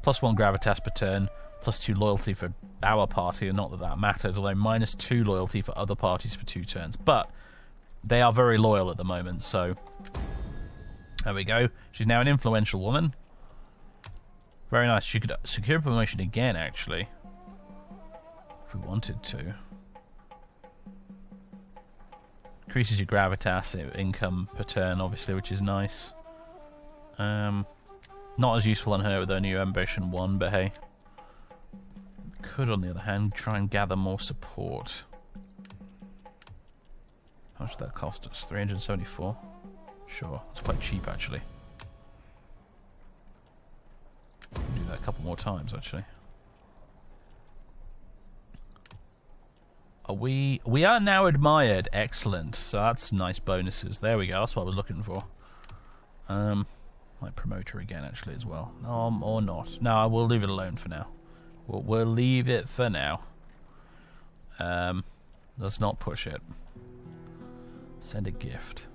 Plus one gravitas per turn, plus two loyalty for our party, and not that that matters, although minus two loyalty for other parties for two turns. But they are very loyal at the moment, so there we go. She's now an influential woman. Very nice. She could secure promotion again, actually, if we wanted to. Increases your gravitas income per turn, obviously, which is nice. Um, not as useful on her with only ambition one, but hey. Could, on the other hand, try and gather more support. How much did that cost us? 374? Sure, it's quite cheap actually. Do that a couple more times actually. Are we we are now admired. Excellent. So that's nice bonuses. There we go. That's what I was looking for. Um, might promote her again actually as well. Um, or not. No, I will leave it alone for now. We'll, we'll leave it for now. Um, let's not push it. Send a gift.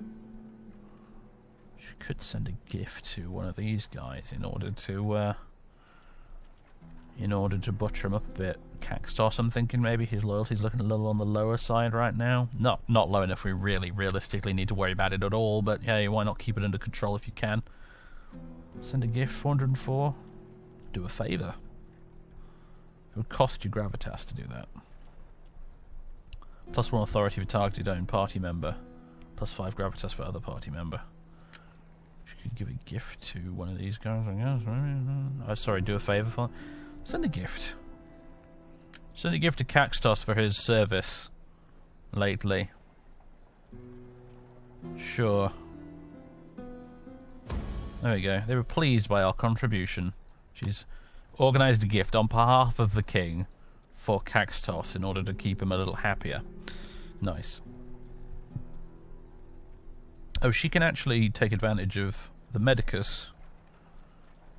She could send a gift to one of these guys in order to, uh, in order to butcher him up a bit. Caxtos, I'm thinking maybe his loyalty's looking a little on the lower side right now. Not not low enough we really realistically need to worry about it at all, but hey, why not keep it under control if you can? Send a gift, 404. Do a favour. It would cost you gravitas to do that. Plus one authority for targeted own party member. Plus five gravitas for other party member. She could give a gift to one of these guys, I guess. Oh, sorry, do a favour for Send a gift. Send a gift to Caxtos for his service lately. Sure. There we go. They were pleased by our contribution. She's organised a gift on behalf of the king for Caxtos in order to keep him a little happier. Nice. Oh, she can actually take advantage of the Medicus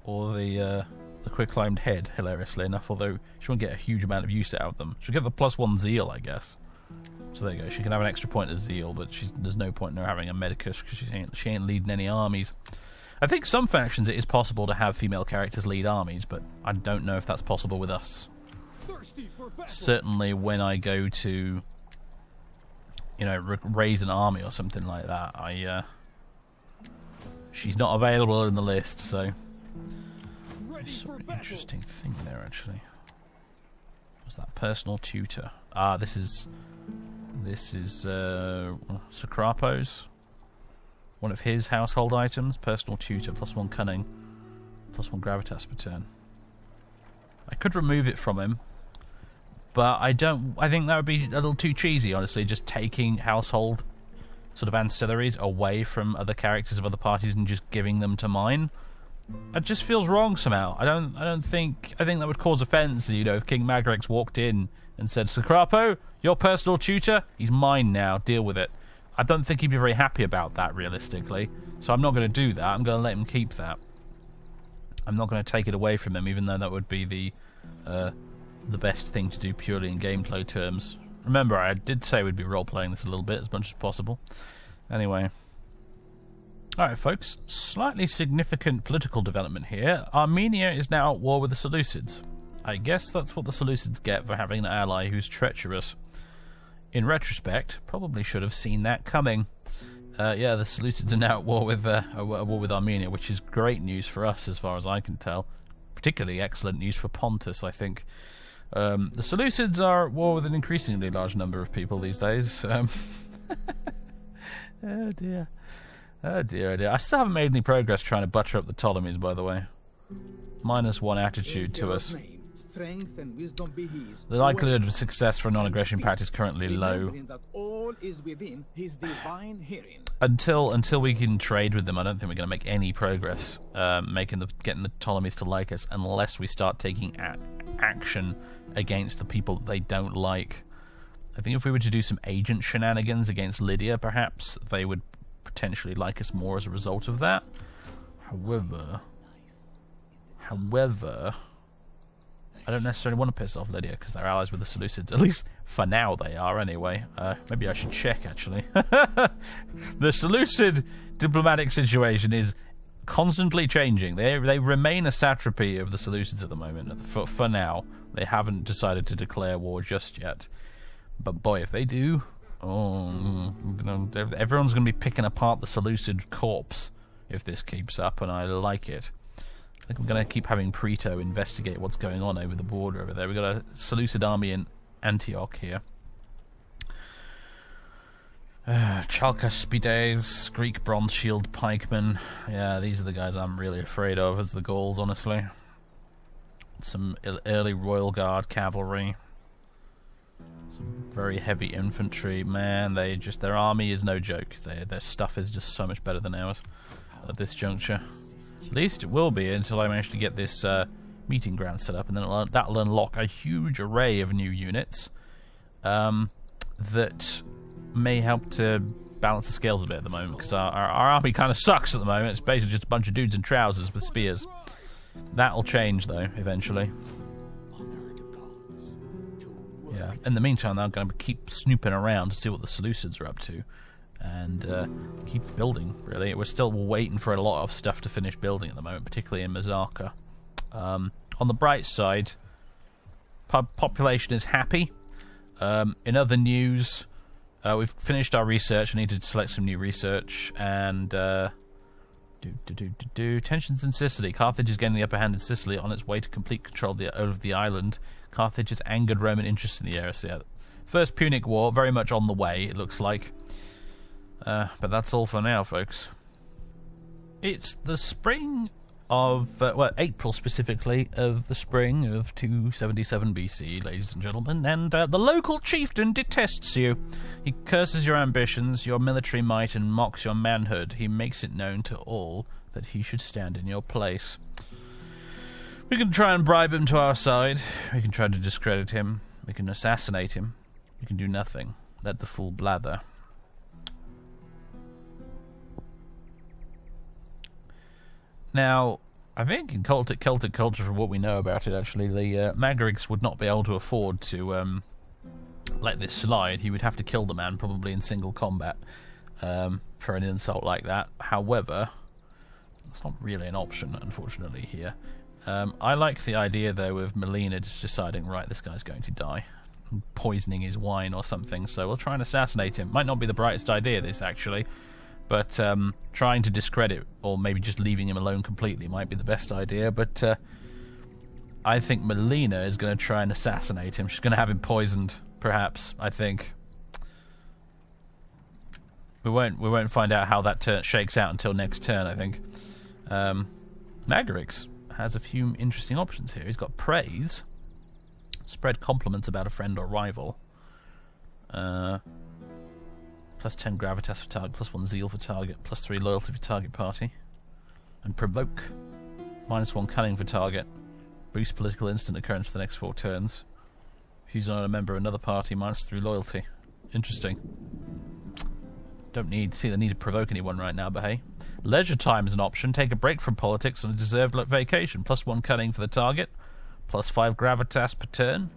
or the uh, the quick climbed head, hilariously enough, although she won't get a huge amount of use out of them. She'll get the plus one zeal, I guess. So there you go. She can have an extra point of zeal, but there's no point in her having a medicus because she ain't, she ain't leading any armies. I think some factions it is possible to have female characters lead armies, but I don't know if that's possible with us. Certainly, when I go to, you know, raise an army or something like that, I uh, she's not available in the list, so sort of interesting thing there, actually. What's that? Personal tutor. Ah, this is... This is, uh... Sacrapo's. One of his household items. Personal tutor, plus one cunning. Plus one gravitas per turn. I could remove it from him. But I don't... I think that would be a little too cheesy, honestly. Just taking household sort of ancillaries away from other characters of other parties and just giving them to mine it just feels wrong somehow. I don't I don't think I think that would cause offence, you know, if King Magarix walked in and said, Sacrapo, your personal tutor, he's mine now, deal with it. I don't think he'd be very happy about that realistically. So I'm not gonna do that. I'm gonna let him keep that. I'm not gonna take it away from him, even though that would be the uh, the best thing to do purely in gameplay terms. Remember, I did say we'd be role playing this a little bit as much as possible. Anyway. Alright, folks, slightly significant political development here. Armenia is now at war with the Seleucids. I guess that's what the Seleucids get for having an ally who's treacherous. In retrospect, probably should have seen that coming. Uh, yeah, the Seleucids are now at war with uh, at war with Armenia, which is great news for us, as far as I can tell. Particularly excellent news for Pontus, I think. Um, the Seleucids are at war with an increasingly large number of people these days. Um, oh dear. Oh dear, oh dear. I still haven't made any progress trying to butter up the Ptolemies, by the way. Minus one attitude to us. The likelihood of success for a non-aggression pact is currently low. until until we can trade with them, I don't think we're going to make any progress um, making the getting the Ptolemies to like us unless we start taking a- action against the people that they don't like. I think if we were to do some agent shenanigans against Lydia, perhaps they would potentially like us more as a result of that. However, however, I don't necessarily want to piss off Lydia because they're allies with the Seleucids. At least for now, they are anyway. Uh, maybe I should check actually. the Seleucid diplomatic situation is constantly changing. They they remain a satrapy of the Seleucids at the moment. For for now, they haven't decided to declare war just yet. But boy, if they do, oh, everyone's going to be picking apart the Seleucid corpse if this keeps up, and I like it. Think we're going to keep having Preto investigate what's going on over the border over there. We've got a Seleucid army in Antioch here. Uh, Chalcaspides, Greek Bronze Shield Pikemen. Yeah, these are the guys I'm really afraid of as the Gauls, honestly. Some early Royal Guard cavalry. Some very heavy infantry. Man, they just their army is no joke. They, their stuff is just so much better than ours at this juncture. At least it will be until I manage to get this uh, meeting ground set up, and then that'll unlock a huge array of new units um, that may help to balance the scales a bit at the moment because our, our, our army kind of sucks at the moment. It's basically just a bunch of dudes in trousers with spears. That'll change though eventually. Yeah. In the meantime, I'm going to keep snooping around to see what the Seleucids are up to and uh, keep building. Really, we're still waiting for a lot of stuff to finish building at the moment, particularly in Mazaka. Um, on the bright side, population is happy. Um, in other news, uh, we've finished our research. I need to select some new research and. Uh, do, do, do, do, do. Tensions in Sicily. Carthage is getting the upper hand in Sicily on its way to complete control of the, of the island. Carthage has angered Roman interests in the area. So yeah, first Punic War, very much on the way, it looks like. Uh, but that's all for now, folks. It's the spring of, uh, well, April specifically, of the spring of 277 BC, ladies and gentlemen, and uh, the local chieftain detests you. He curses your ambitions, your military might, and mocks your manhood. He makes it known to all that he should stand in your place. We can try and bribe him to our side. We can try to discredit him. We can assassinate him. We can do nothing. Let the fool blather. Now, I think in Celtic, Celtic culture, from what we know about it, actually, the uh, Magarix would not be able to afford to um, let this slide. He would have to kill the man, probably in single combat, um, for an insult like that. However, it's not really an option, unfortunately, here. Um, I like the idea, though, of Melina just deciding, right, this guy's going to die, poisoning his wine or something, so we'll try and assassinate him. Might not be the brightest idea, this, actually. But um, trying to discredit or maybe just leaving him alone completely might be the best idea. But uh, I think Melina is going to try and assassinate him. She's going to have him poisoned, perhaps. I think. We won't. We won't find out how that turn shakes out until next turn. I think. Um, Magarix has a few interesting options here. He's got praise, spread compliments about a friend or rival. Uh, plus 10 gravitas for target, plus 1 zeal for target, plus 3 loyalty for target party. And provoke, minus 1 cunning for target, boost political instant occurrence for the next 4 turns. If used on a member of another party, minus 3 loyalty. Interesting. Don't need see the need to provoke anyone right now, but hey. Leisure time is an option. Take a break from politics on a deserved vacation. Plus 1 cunning for the target, plus 5 gravitas per turn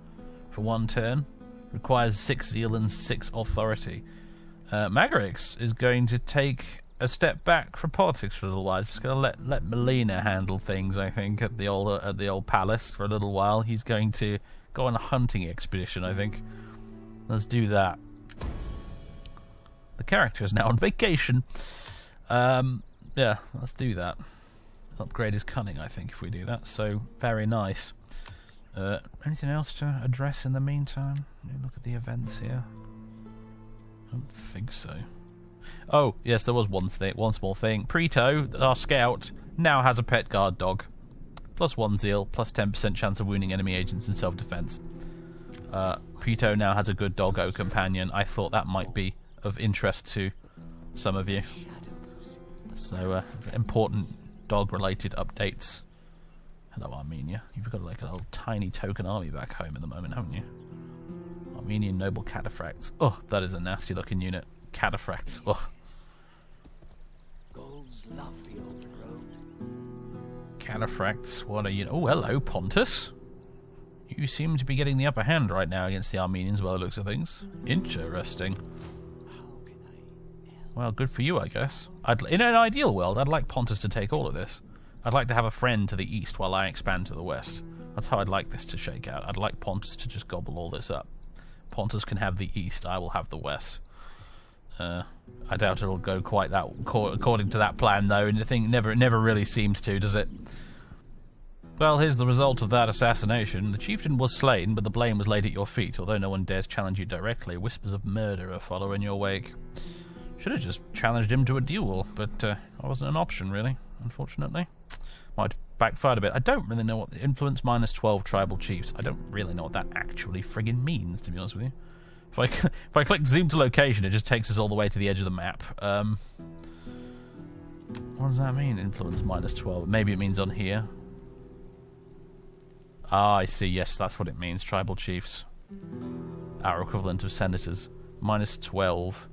for one turn. Requires 6 zeal and 6 authority uh, Magarix is going to take a step back from politics for a little while. He's just going to let let Melina handle things. I think at the old at the old palace for a little while. He's going to go on a hunting expedition. I think. Let's do that. The character is now on vacation. Um, yeah, let's do that. Upgrade his cunning, I think, if we do that. So very nice. Uh, anything else to address in the meantime? look at the events here don't think so. Oh, yes, there was one thing, one small thing. Preto, our scout, now has a pet guard dog. Plus one zeal, plus 10% chance of wounding enemy agents in self-defense. Uh, Preto now has a good doggo companion. I thought that might be of interest to some of you. So, uh, important dog-related updates. Hello, Armenia. You've got like a little tiny token army back home at the moment, haven't you? Armenian noble cataphracts. Oh, that is a nasty-looking unit. Cataphracts. Oh. Gauls love the open road. Cataphracts. What are you? Oh, hello, Pontus. You seem to be getting the upper hand right now against the Armenians, by the looks of things. Interesting. How can I help? Well, good for you, I guess. I'd, in an ideal world, I'd like Pontus to take all of this. I'd like to have a friend to the east while I expand to the west. That's how I'd like this to shake out. I'd like Pontus to just gobble all this up. Pontus can have the east, I will have the west. Uh, I doubt it'll go quite that according to that plan, though. And the thing never, it never really seems to, does it? Well, here's the result of that assassination. The chieftain was slain, but the blame was laid at your feet. Although no one dares challenge you directly, whispers of murder are following your wake. Should have just challenged him to a duel, but uh, that wasn't an option, really, unfortunately. Might have backfired a bit. I don't really know what the influence minus 12 tribal chiefs. I don't really know what that actually friggin' means, to be honest with you. If I, if I click zoom to location, it just takes us all the way to the edge of the map. Um, what does that mean, influence minus 12? Maybe it means on here. Ah, I see. Yes, that's what it means. Tribal chiefs. Our equivalent of senators. Minus 12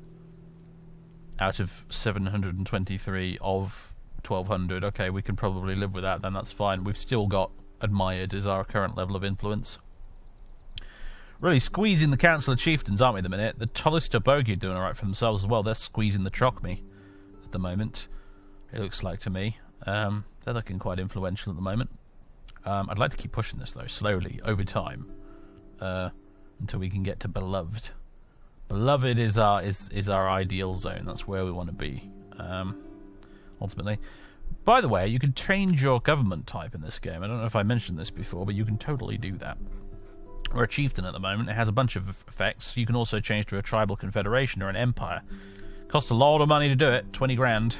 out of 723 of 1200. Okay, we can probably live with that then. That's fine. We've still got admired as our current level of influence. Really squeezing the Council of Chieftains, aren't we, at the minute? The Tolistobogii are doing alright for themselves as well. They're squeezing the Trocmi at the moment. It looks like to me. Um, they're looking quite influential at the moment. Um, I'd like to keep pushing this though, slowly over time, uh, until we can get to beloved. Beloved is our is is our ideal zone. That's where we want to be. Um, ultimately. By the way, you can change your government type in this game. I don't know if I mentioned this before, but you can totally do that. We're a chieftain at the moment. It has a bunch of effects. You can also change to a tribal confederation or an empire. Costs a lot of money to do it, twenty grand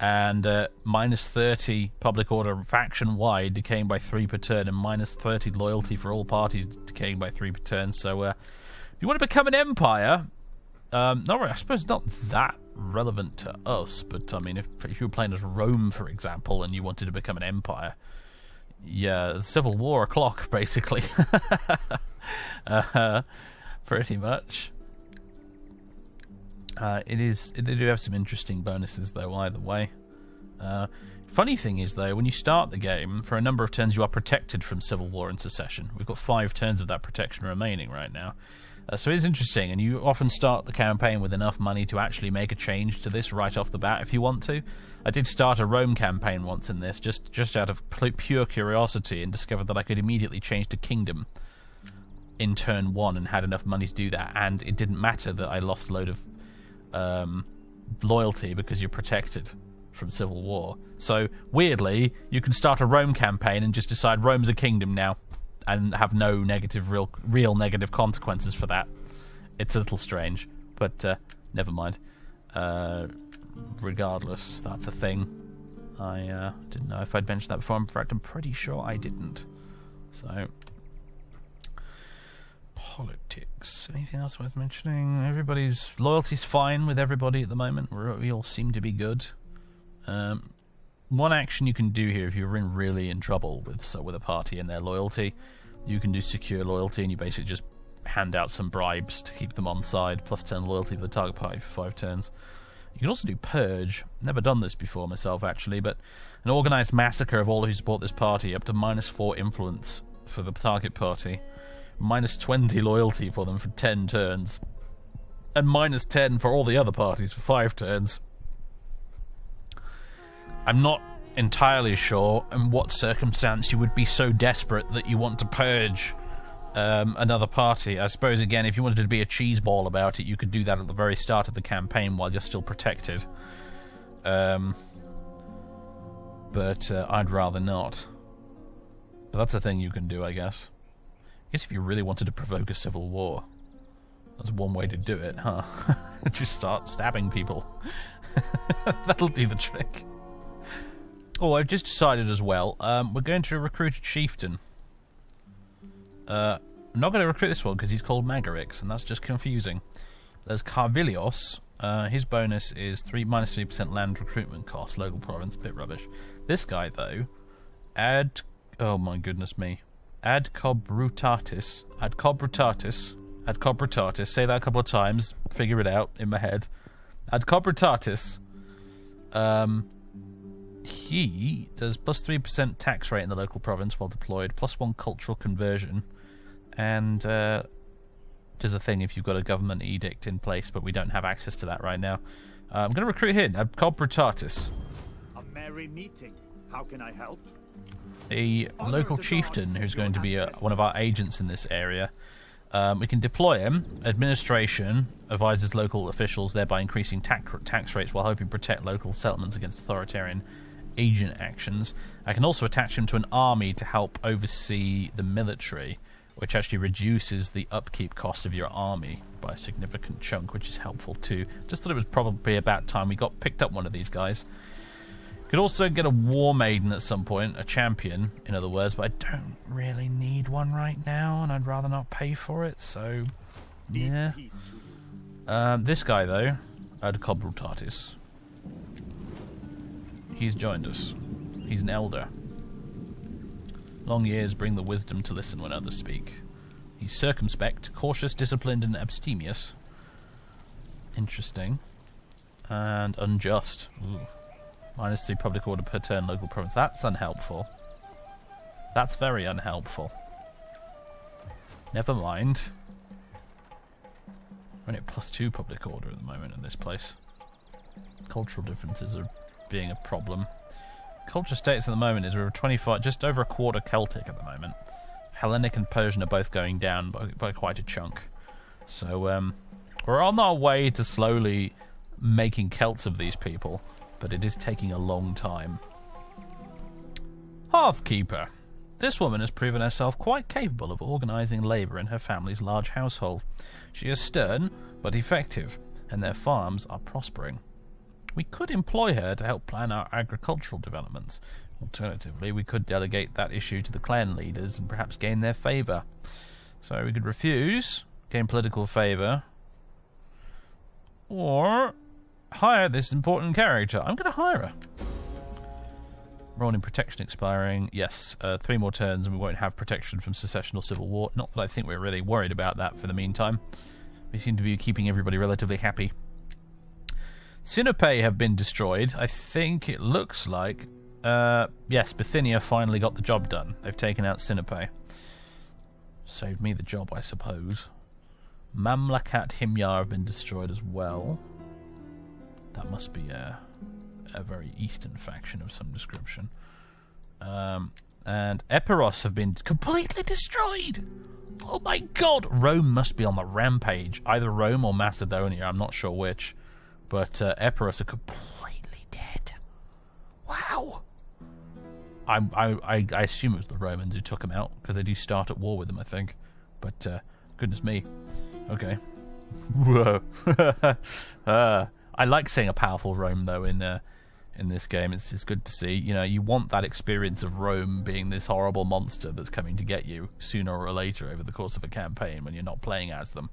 and uh, minus 30 public order faction wide decaying by 3 per turn and minus 30 loyalty for all parties decaying by 3 per turn so uh, if you want to become an empire um, not I suppose not that relevant to us but I mean if, if you were playing as Rome for example and you wanted to become an empire yeah civil war o'clock basically uh, pretty much uh, it is. They do have some interesting bonuses, though. Either way. Uh, funny thing is, though, when you start the game, for a number of turns, you are protected from civil war and secession. We've got five turns of that protection remaining right now. Uh, so it's interesting, and you often start the campaign with enough money to actually make a change to this right off the bat if you want to. I did start a Rome campaign once in this, just just out of pure curiosity, and discovered that I could immediately change to kingdom in turn one, and had enough money to do that. And it didn't matter that I lost a load of um, loyalty because you're protected from civil war. So weirdly, you can start a Rome campaign and just decide Rome's a kingdom now, and have no negative, real, real negative consequences for that. It's a little strange, but uh, never mind. Uh, regardless, that's a thing. I uh, didn't know if I'd mentioned that before. In fact, I'm pretty sure I didn't. So politics. Anything else worth mentioning? Everybody's loyalty's fine with everybody at the moment. We're, we all seem to be good. Um, one action you can do here if you're in really in trouble with so with a party and their loyalty, you can do secure loyalty and you basically just hand out some bribes to keep them on side, plus 10 loyalty for the target party for 5 turns. You can also do purge. Never done this before myself actually, but an organized massacre of all who support this party up to minus 4 influence for the target party minus 20 loyalty for them for 10 turns, and minus 10 for all the other parties for 5 turns. I'm not entirely sure in what circumstance you would be so desperate that you want to purge um, another party. I suppose, again, if you wanted to be a cheeseball about it, you could do that at the very start of the campaign while you're still protected. Um, but uh, I'd rather not. But that's a thing you can do, I guess. I guess if you really wanted to provoke a civil war, that's one way to do it, huh? Just start stabbing people. That'll do the trick. Oh, I've just decided as well. Um, we're going to recruit a chieftain. Uh, I'm not going to recruit this one because he's called Magarix, and that's just confusing. There's Carvilios, Uh, his bonus is three minus three percent land recruitment cost. Local province, bit rubbish. This guy though, ad. Oh my goodness me, ad cobrutatis, ad cobrutatis, ad cobrutatis. Say that a couple of times. Figure it out in my head. Ad cobrutatis. Um, he does plus three percent tax rate in the local province while deployed, plus one cultural conversion, and uh, does a thing if you've got a government edict in place, but we don't have access to that right now. Uh, I'm going to recruit him. I'm called Brutatis, A merry meeting. How can I help? a local chieftain who's going to be uh one of our agents in this area. Um, we can deploy him. Administration advises local officials, thereby increasing tax, tax rates while helping protect local settlements against authoritarian agent actions. I can also attach him to an army to help oversee the military, which actually reduces the upkeep cost of your army by a significant chunk, which is helpful too. Just thought it was probably about time we got picked up one of these guys. Could also get a war maiden at some point, a champion, in other words, but I don't really need one right now, and I'd rather not pay for it, so yeah. Peace to you. Um, this guy, though, Adcob Brutatis, he's joined us. He's an elder. Long years bring the wisdom to listen when others speak. He's circumspect, cautious, disciplined, and abstemious. Interesting. And unjust. Ooh. Minus three public order per turn, local province. That's unhelpful. That's very unhelpful. Never mind. We're at plus two public order at the moment in this place. Cultural differences are being a problem. Culture status at the moment is we're 25, just over a quarter Celtic at the moment. Hellenic and Persian are both going down by, by quite a chunk. So um, we're on our way to slowly making Celts of these people, but it is taking a long time. Hearthkeeper. This woman has proven herself quite capable of organising labour in her family's large household. She is stern, but effective, and their farms are prospering. We could employ her to help plan our agricultural developments. Alternatively, we could delegate that issue to the clan leaders and perhaps gain their favour. So we could refuse, gain political favour, or hire this important character. I'm going to hire her. Rolling protection expiring. Yes, uh, three more turns and we won't have protection from secession or civil war. Not that I think we're really worried about that for the meantime. We seem to be keeping everybody relatively happy. Sinope have been destroyed. I think it looks like. Uh, yes, Bithynia finally got the job done. They've taken out Sinope. Saved me the job, I suppose. Mamlakat Himyar have been destroyed as well. That must be a, a very eastern faction of some description. Um, and Epiros have been completely destroyed. Oh my god! Rome must be on the rampage. Either Rome or Macedonia, I'm not sure which. But uh, Epiros are completely dead. Wow! I, I, I, I assume it was the Romans who took them out, because they do start at war with them, I think. But, uh, goodness me. Okay. Whoa. uh, I like seeing a powerful Rome though in uh, in this game. It's it's good to see. You know, you want that experience of Rome being this horrible monster that's coming to get you sooner or later over the course of a campaign when you're not playing as them.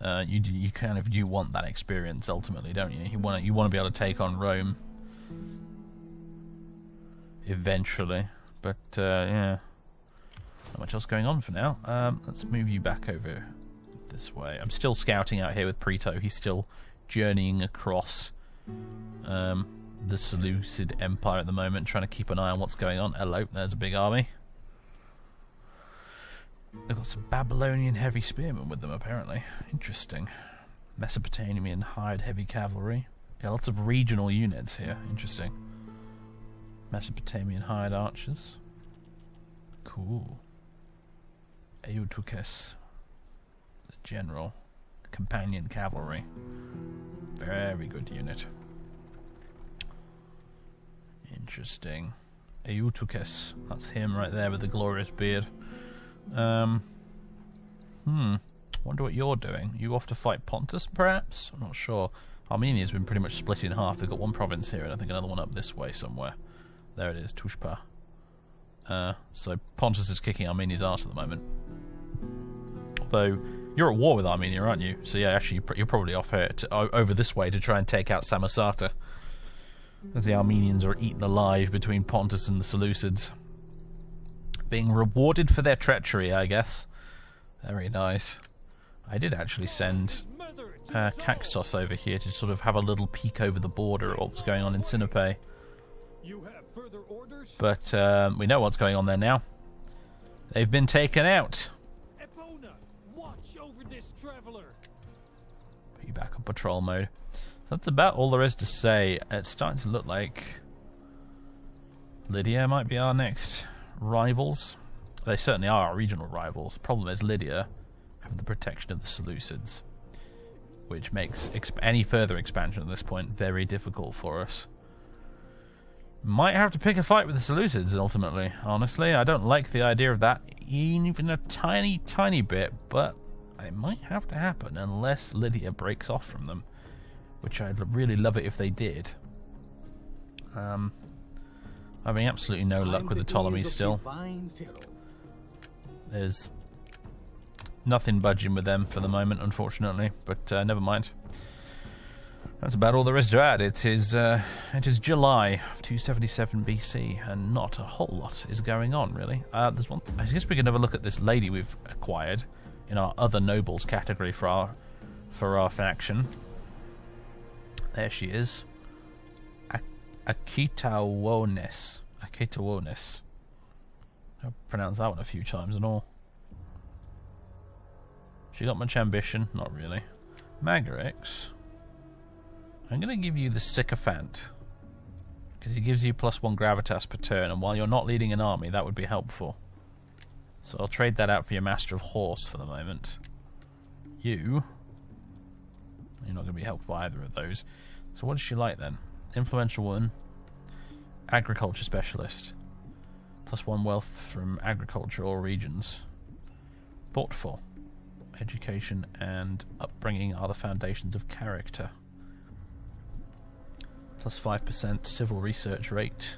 Uh, you you kind of you want that experience ultimately, don't you? You want you want to be able to take on Rome eventually, but uh, yeah, not much else going on for now. Um, let's move you back over this way. I'm still scouting out here with Preto. He's still journeying across um, the Seleucid Empire at the moment, trying to keep an eye on what's going on. Hello, there's a big army. They've got some Babylonian heavy spearmen with them, apparently. Interesting. Mesopotamian hired heavy cavalry. Yeah, lots of regional units here. Interesting. Mesopotamian hired archers. Cool. Eutychus, the general, companion cavalry. Very good unit. Interesting. Eutychus, that's him right there with the glorious beard. Um, hmm. Wonder what you're doing. You off to fight Pontus, perhaps? I'm not sure. Armenia's been pretty much split in half. They've got one province here, and I think another one up this way somewhere. There it is, Tushpa. Uh, so Pontus is kicking Armenia's ass at the moment. Although You're at war with Armenia, aren't you? So yeah, actually, you're probably off here to, over this way to try and take out Samosata. As the Armenians are eaten alive between Pontus and the Seleucids. Being rewarded for their treachery, I guess. Very nice. I did actually send uh, Caxos over here to sort of have a little peek over the border at what was going on in Sinope. You have further orders? But um, we know what's going on there now. They've been taken out. Epona, watch over this traveler. Put you back on patrol mode. So that's about all there is to say. It's starting to look like Lydia might be our next rivals. They certainly are our regional rivals. Problem is, Lydia have the protection of the Seleucids, which makes any further expansion at this point very difficult for us. Might have to pick a fight with the Seleucids ultimately. Honestly, I don't like the idea of that even a tiny, tiny bit, but it might have to happen unless Lydia breaks off from them, which I'd really love it if they did. Um, having absolutely no luck with the Ptolemies still. There's nothing budging with them for the moment, unfortunately. But uh, never mind. That's about all there is to add. It is uh, it is July of 277 BC, and not a whole lot is going on really. Uh, there's one. I guess we can have a look at this lady we've acquired in our other nobles category for our for our faction. There she is, Akitawonis. Akitawonis. I've pronounced that one a few times and all. She got much ambition? Not really. Magarix. I'm going to give you the Sycophant. Because he gives you plus one gravitas per turn, and while you're not leading an army, that would be helpful. So I'll trade that out for your Master of Horse for the moment. You. You're not going to be helped by either of those. So what is she like then? Influential one, Agriculture specialist plus one wealth from agriculture or regions. Thoughtful. Education and upbringing are the foundations of character. Plus 5% civil research rate.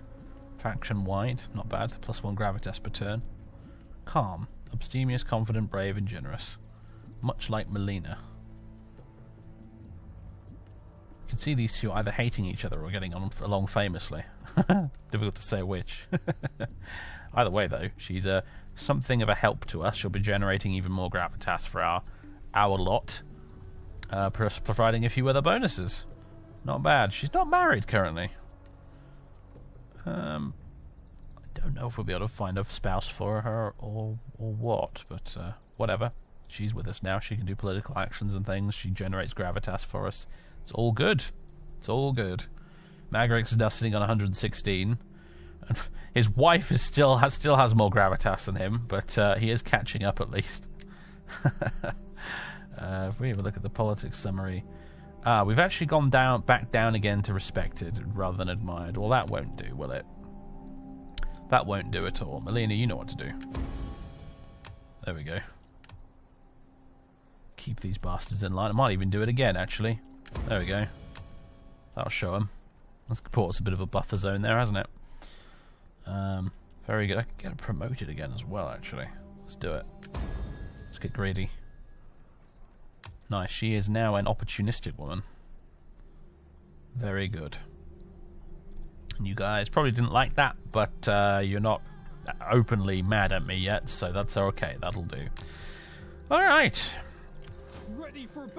Faction wide, not bad. Plus one gravitas per turn. Calm. Abstemious, confident, brave, and generous. Much like Melina. You can see these two either hating each other or getting on along famously. Difficult to say which. Either way, though, she's a something of a help to us. She'll be generating even more gravitas for our our lot, uh, providing a few other bonuses. Not bad. She's not married currently. Um, I don't know if we'll be able to find a spouse for her or or what, but uh, whatever. She's with us now. She can do political actions and things. She generates gravitas for us. It's all good. It's all good. Magarix is now sitting on 116. And his wife is still has still has more gravitas than him, but uh, he is catching up at least. uh, if we have a look at the politics summary, ah, we've actually gone down back down again to respected rather than admired. Well, that won't do, will it? That won't do at all. Melina, you know what to do. There we go. Keep these bastards in line. I might even do it again, actually. There we go. That'll show them. That's put us a bit of a buffer zone there, hasn't it? Um, very good. I can get promoted again as well, actually. Let's do it. Let's get greedy. Nice. She is now an opportunistic woman. Very good. And you guys probably didn't like that, but uh, you're not openly mad at me yet, so that's okay. That'll do. All right.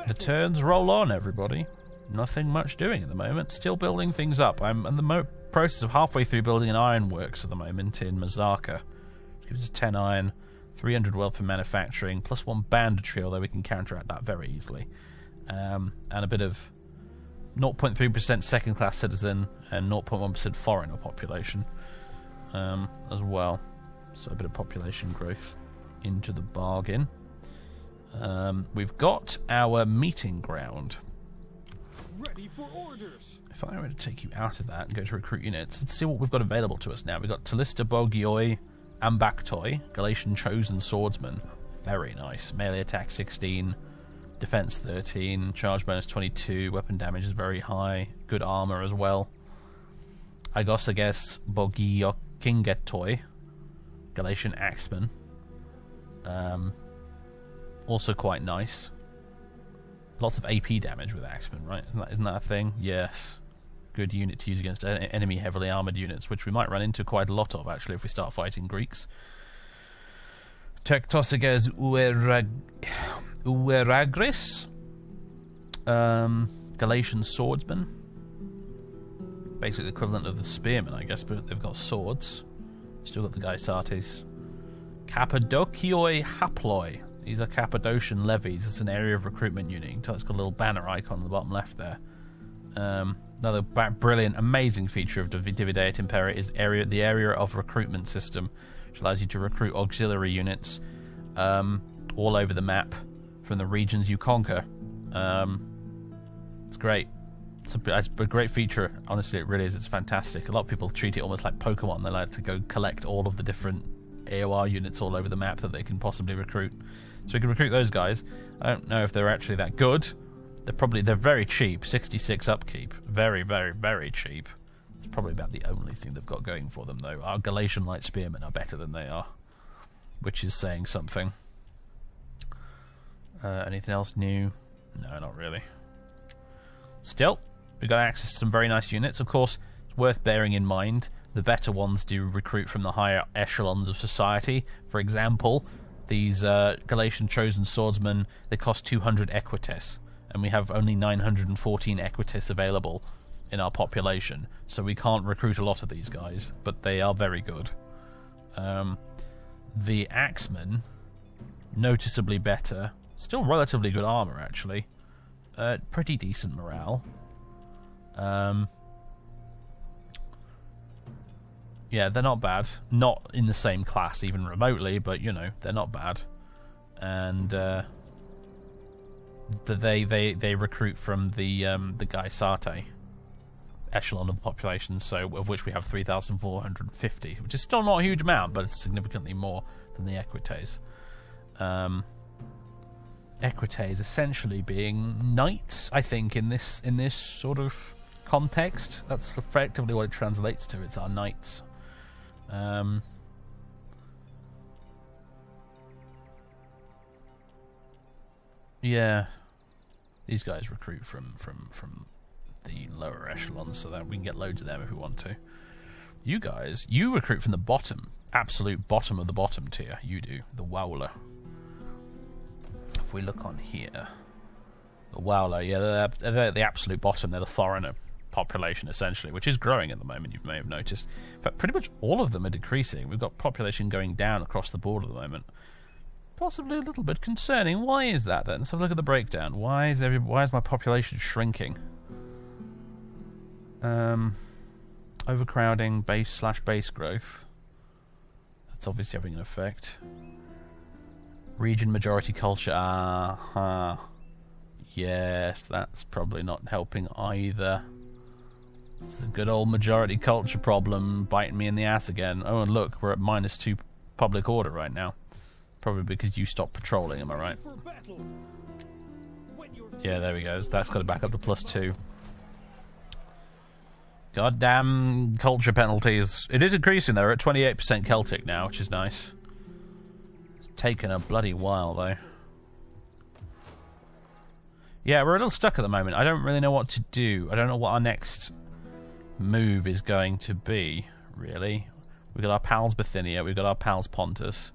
The turns roll on, everybody. Nothing much doing at the moment. Still building things up. I'm in the process of halfway through building an ironworks at the moment in Mazaka. Gives us 10 iron, 300 wealth for manufacturing, plus one banditry, although we can counteract that very easily. Um, and a bit of 0.3% second class citizen and 0.1% foreigner population um, as well. So a bit of population growth into the bargain. Um, we've got our meeting ground. Ready for orders. If I were to take you out of that and go to recruit units, let's see what we've got available to us now. We've got Tolistobogioi, Ambaktoi, Galatian Chosen Swordsman. Very nice. Melee attack 16, defense 13, charge bonus 22, weapon damage is very high, good armor as well. I guess I Agosages Bogiokingetoi, Galatian Axeman. Um, also quite nice. Lots of AP damage with Axeman, right? Isn't that, isn't that a thing? Yes. Good unit to use against en- enemy heavily armored units, which we might run into quite a lot of, actually, if we start fighting Greeks. Tektosiges Uerag- Ueragris. Um, Galatian swordsman. Basically the equivalent of the spearmen, I guess, but they've got swords. Still got the Gaisates. Cappadocioi haploi. These are Cappadocian levies. It's an area of recruitment unit. You can tell it's got a little banner icon on the bottom left there. Um, another brilliant, amazing feature of Div- Divide et Impera is area the area of recruitment system, which allows you to recruit auxiliary units um, all over the map from the regions you conquer. Um, it's great. It's a, it's a great feature. Honestly, it really is. It's fantastic. A lot of people treat it almost like Pokemon. They like to go collect all of the different AOR units all over the map that they can possibly recruit. So we can recruit those guys. I don't know if they're actually that good. They're probably they're very cheap. 66 upkeep. Very, very, very cheap. It's probably about the only thing they've got going for them, though. Our Galatian Light Spearmen are better than they are, which is saying something. Uh, anything else new? No, not really. Still, we got access to some very nice units. Of course, it's worth bearing in mind the better ones do recruit from the higher echelons of society. For example, these uh, Galatian chosen swordsmen they cost 200 equites, and we have only 914 equites available in our population, so we can't recruit a lot of these guys, but they are very good. Um, the axemen, noticeably better, still relatively good armor actually, uh, pretty decent morale. Um, yeah, they're not bad. Not in the same class, even remotely, but you know they're not bad. And uh, they they they recruit from the um, the Gaisate echelon of the population, so of which we have three thousand four hundred fifty, which is still not a huge amount, but it's significantly more than the Equites. Um, Equites essentially being knights, I think, in this in this sort of context. That's effectively what it translates to. It's our knights. Um, yeah, these guys recruit from from from the lower echelons, so that we can get loads of them if we want to. You guys, you recruit from the bottom, absolute bottom of the bottom tier. You do the Wowler. If we look on here, the Wowler, yeah, they're, they're the absolute bottom. They're the foreigner population essentially, which is growing at the moment. You may have noticed, but pretty much all of them are decreasing. We've got population going down across the board at the moment. Possibly a little bit concerning. Why is that then? Let's have a look at the breakdown. Why is every why is my population shrinking? Um, overcrowding, base slash base growth. That's obviously having an effect. Region majority culture. Ah, uh-huh. yes, that's probably not helping either. It's a good old majority culture problem biting me in the ass again. Oh, and look, we're at minus two public order right now. Probably because you stopped patrolling, am I right? For battle. When you're Yeah, there we go. That's got it back up to plus two. Goddamn culture penalties. It is increasing, though. We're at 28% Celtic now, which is nice. It's taken a bloody while, though. Yeah, we're a little stuck at the moment. I don't really know what to do. I don't know what our next move is going to be, really. We've got our pals Bithynia, we've got our pals Pontus,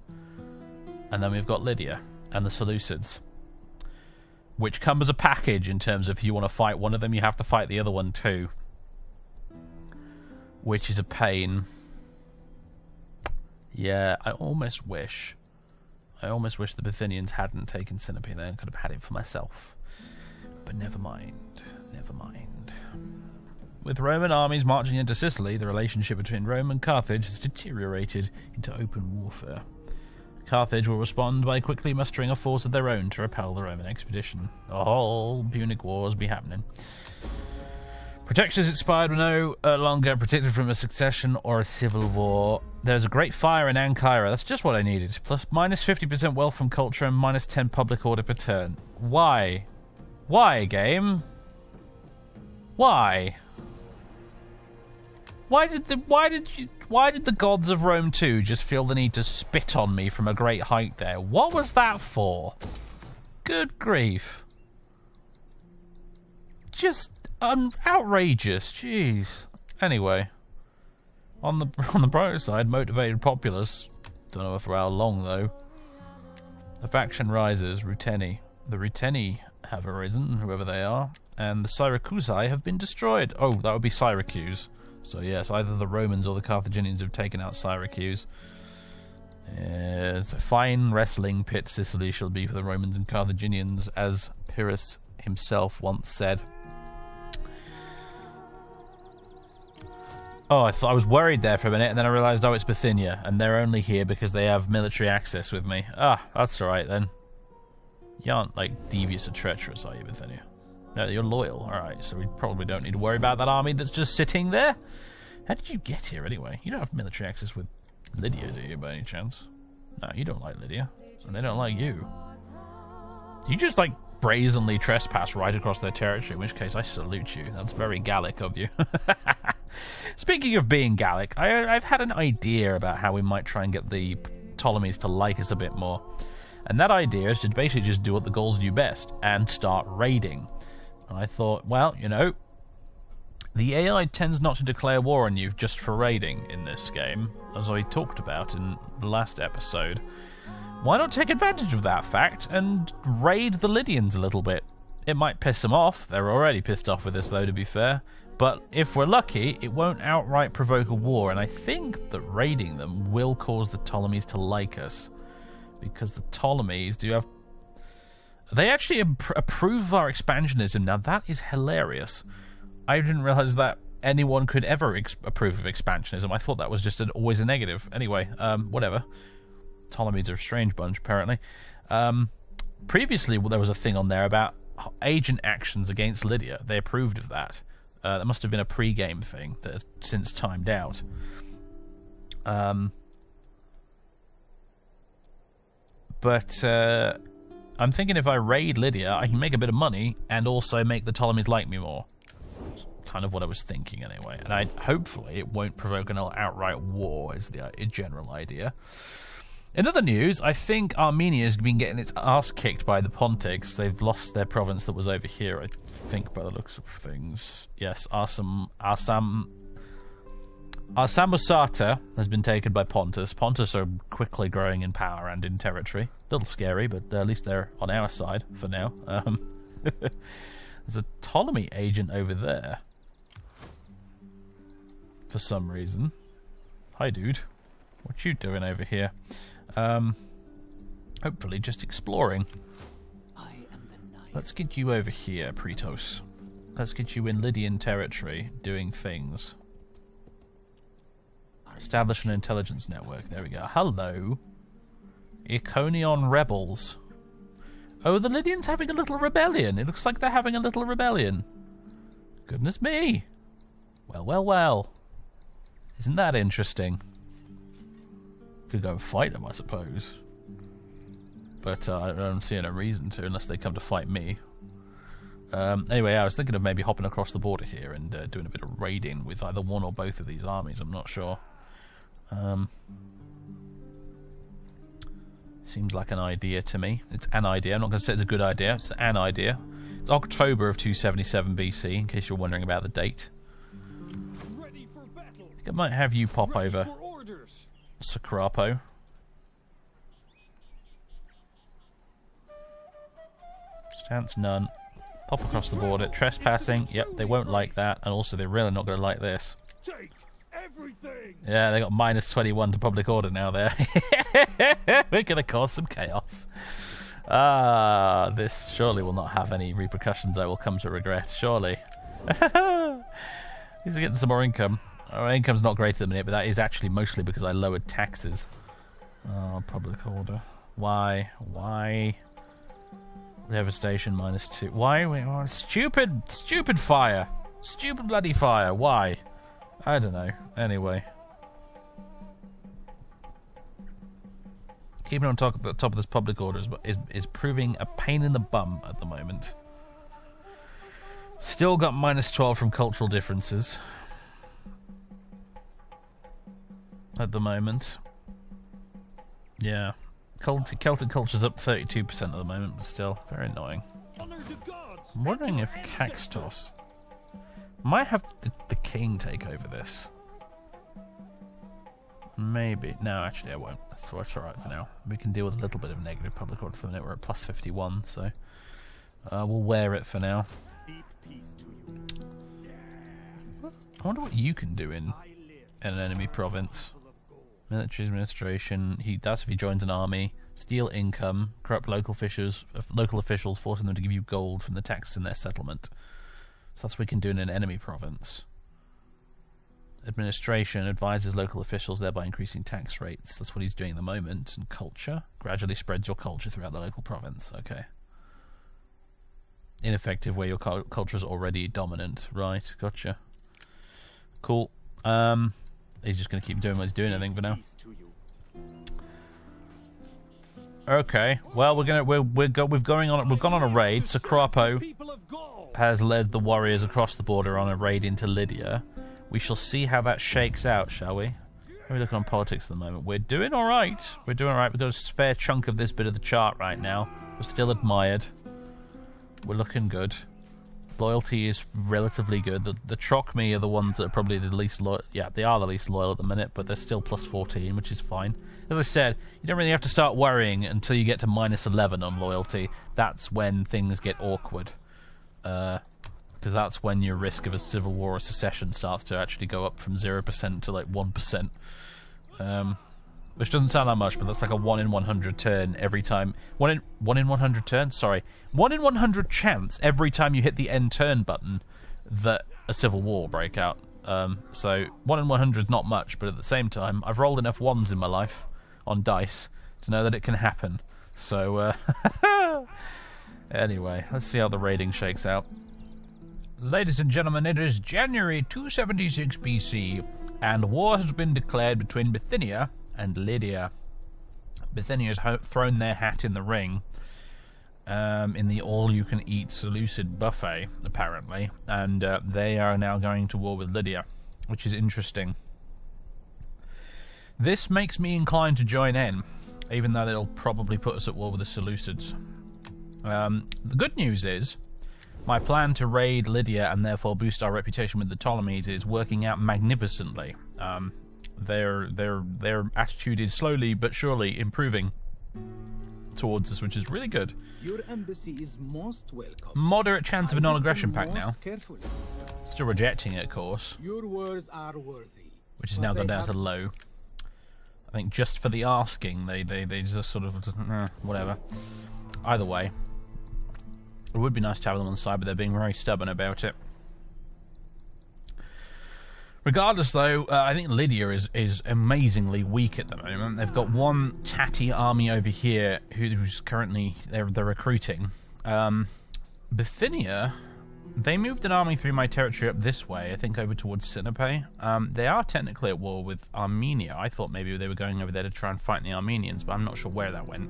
and then we've got Lydia and the Seleucids which come as a package in terms of if you want to fight one of them, you have to fight the other one too. Which is a pain. Yeah, I almost wish. I almost wish the Bithynians hadn't taken Sinope there and could have had it for myself. But never mind. Never mind. With Roman armies marching into Sicily, the relationship between Rome and Carthage has deteriorated into open warfare. Carthage will respond by quickly mustering a force of their own to repel the Roman expedition. All Punic Wars be happening. Protection is expired, we're no uh, longer protected from a succession or a civil war. There's a great fire in Ankara. That's just what I needed. Plus minus 50% wealth from culture and minus 10 public order per turn. Why? Why, game? Why? Why did the why did you why did the gods of Rome 2 just feel the need to spit on me from a great height there? What was that for? Good grief. Just outrageous. Jeez. Anyway, on the on the brighter side, motivated populace. Don't know for how long though. The faction rises. Ruteni. The Ruteni have arisen, whoever they are, and the Syracusae have been destroyed. Oh, that would be Syracuse. So yes, either the Romans or the Carthaginians have taken out Syracuse. It's a fine wrestling pit Sicily shall be for the Romans and Carthaginians, as Pyrrhus himself once said. Oh, I thought I was worried there for a minute, and then I realised, oh, it's Bithynia, and they're only here because they have military access with me. Ah, that's all right then. You aren't like devious or treacherous, are you, Bithynia? No, you're loyal. All right, so we probably don't need to worry about that army that's just sitting there. How did you get here anyway? You don't have military access with Lydia, do you, by any chance? No, you don't like Lydia, and they don't like you. You just like brazenly trespass right across their territory, in which case I salute you. That's very Gallic of you. Speaking of being Gallic, I, have had an idea about how we might try and get the Ptolemies to like us a bit more. And that idea is to basically just do what the Gauls do best and start raiding. And I thought, well, you know, the AI tends not to declare war on you just for raiding in this game, as I talked about in the last episode. Why not take advantage of that fact and raid the Lydians a little bit? It might piss them off. They're already pissed off with this, though, to be fair. But if we're lucky, it won't outright provoke a war, and I think that raiding them will cause the Ptolemies to like us. Because the Ptolemies do have. They actually approve of our expansionism. Now, that is hilarious. I didn't realize that anyone could ever approve of expansionism. I thought that was just an, always a negative. Anyway, um, whatever. Ptolemies are a strange bunch, apparently. Um, previously, well, there was a thing on there about agent actions against Lydia. They approved of that. Uh, that must have been a pre-game thing that has since timed out. Um, but uh, I'm thinking if I raid Lydia, I can make a bit of money and also make the Ptolemies like me more. It's kind of what I was thinking anyway. And I hopefully it won't provoke an outright war. Is the uh, general idea. In other news, I think Armenia has been getting its ass kicked by the Pontics. They've lost their province that was over here, I think, by the looks of things. Yes, Arsam, Arsam, Arsamosata has been taken by Pontus. Pontus are quickly growing in power and in territory. A little scary, but at least they're on our side for now. Um, there's a Ptolemy agent over there. For some reason. Hi, dude. What you doing over here? Um, hopefully just exploring. Let's get you over here, Pretos. Let's get you in Lydian territory, doing things. Establish an intelligence network. There we go. Hello. Iconion rebels. Oh, the Lydians having a little rebellion. It looks like they're having a little rebellion. Goodness me. Well, well, well. Isn't that interesting? could go and fight them, I suppose. But uh, I don't see any reason to unless they come to fight me. Um, anyway, I was thinking of maybe hopping across the border here and uh, doing a bit of raiding with either one or both of these armies. I'm not sure. Um, seems like an idea to me. It's an idea. I'm not going to say it's a good idea. It's an idea. It's October of 277 BC, in case you're wondering about the date. I I might have you pop Ready over. Sacrapo. Stance none. Pop across the border. Trespassing. Yep, they won't like that. And also, they're really not going to like this. Yeah, they got minus 21 to public order now there. We're going to cause some chaos. Ah, this surely will not have any repercussions I will come to regret. Surely. These are getting some more income. Our income's not great at the minute, but that is actually mostly because I lowered taxes. Oh, public order. Why? Why? Devastation minus two. Why? Stupid, stupid fire. Stupid bloody fire. Why? I don't know. Anyway. Keeping on top top of this public order is, is, is proving a pain in the bum at the moment. Still got minus 12 from cultural differences at the moment. Yeah. Celtic, Celtic culture's up 32% at the moment, but still, very annoying. I'm wondering if Caxtos might have the, the king take over this. Maybe. No, actually, I won't. That's, that's alright for now. We can deal with a little bit of negative public order for the minute. We're at plus 51, so uh, we'll wear it for now. I wonder what you can do in, in an enemy province. Military administration. He that's if he joins an army. Steal income. Corrupt local officials. Local officials, forcing them to give you gold from the taxes in their settlement. So that's what we can do in an enemy province. Administration advises local officials, thereby increasing tax rates. That's what he's doing at the moment. And culture gradually spreads your culture throughout the local province. Okay. Ineffective where your culture is already dominant. Right. Gotcha. Cool. Um, he's just going to keep doing what he's doing. I think for now. Peace to you. Okay. Well, we're gonna we're we're go, we've going on we've gone on a raid. Of Gaul. Has led the warriors across the border on a raid into Lydia. We shall see how that shakes out, shall we? Let me look on politics at the moment? We're doing all right. We're doing all right. We've got a fair chunk of this bit of the chart right now. We're still admired. We're looking good. Loyalty is relatively good. The the Trocmi are the ones that are probably the least loyal. Yeah, they are the least loyal at the minute, but they're still plus 14, which is fine. As I said, you don't really have to start worrying until you get to minus 11 on loyalty. That's when things get awkward. Because that's when your risk of a civil war or secession starts to actually go up from 0% to like 1%. Um, which doesn't sound that much, but that's like a 1 in 100 turn every time. 1 in, 1 in 100 turn? Sorry. 1 in 100 chance every time you hit the end turn button that a civil war break out. Um, so 1 in 100 is not much, but at the same time, I've rolled enough ones in my life on dice to know that it can happen. So, uh, anyway, let's see how the rating shakes out. Ladies and gentlemen, it is January 276 BC, and war has been declared between Bithynia and Lydia. Bithynia has thrown their hat in the ring um, in the all-you-can-eat Seleucid buffet, apparently, and uh, they are now going to war with Lydia, which is interesting. This makes me inclined to join in, even though they'll probably put us at war with the Seleucids. Um, the good news is, my plan to raid Lydia and therefore boost our reputation with the Ptolemies is working out magnificently. Um, their their their attitude is slowly but surely improving towards us, which is really good. Your embassy is most welcome. Moderate chance of a non-aggression pact now. Carefully. Still rejecting it, of course, Your words are worthy. which has now gone down to low. I think just for the asking, they they, they just sort of eh, whatever. Either way, it would be nice to have them on the side, but they're being very stubborn about it. Regardless, though, uh, I think Lydia is, is amazingly weak at the moment. They've got one tatty army over here who's currently they're they're recruiting. Um, Bithynia, they moved an army through my territory up this way. I think over towards Sinope. Um, they are technically at war with Armenia. I thought maybe they were going over there to try and fight the Armenians, but I'm not sure where that went.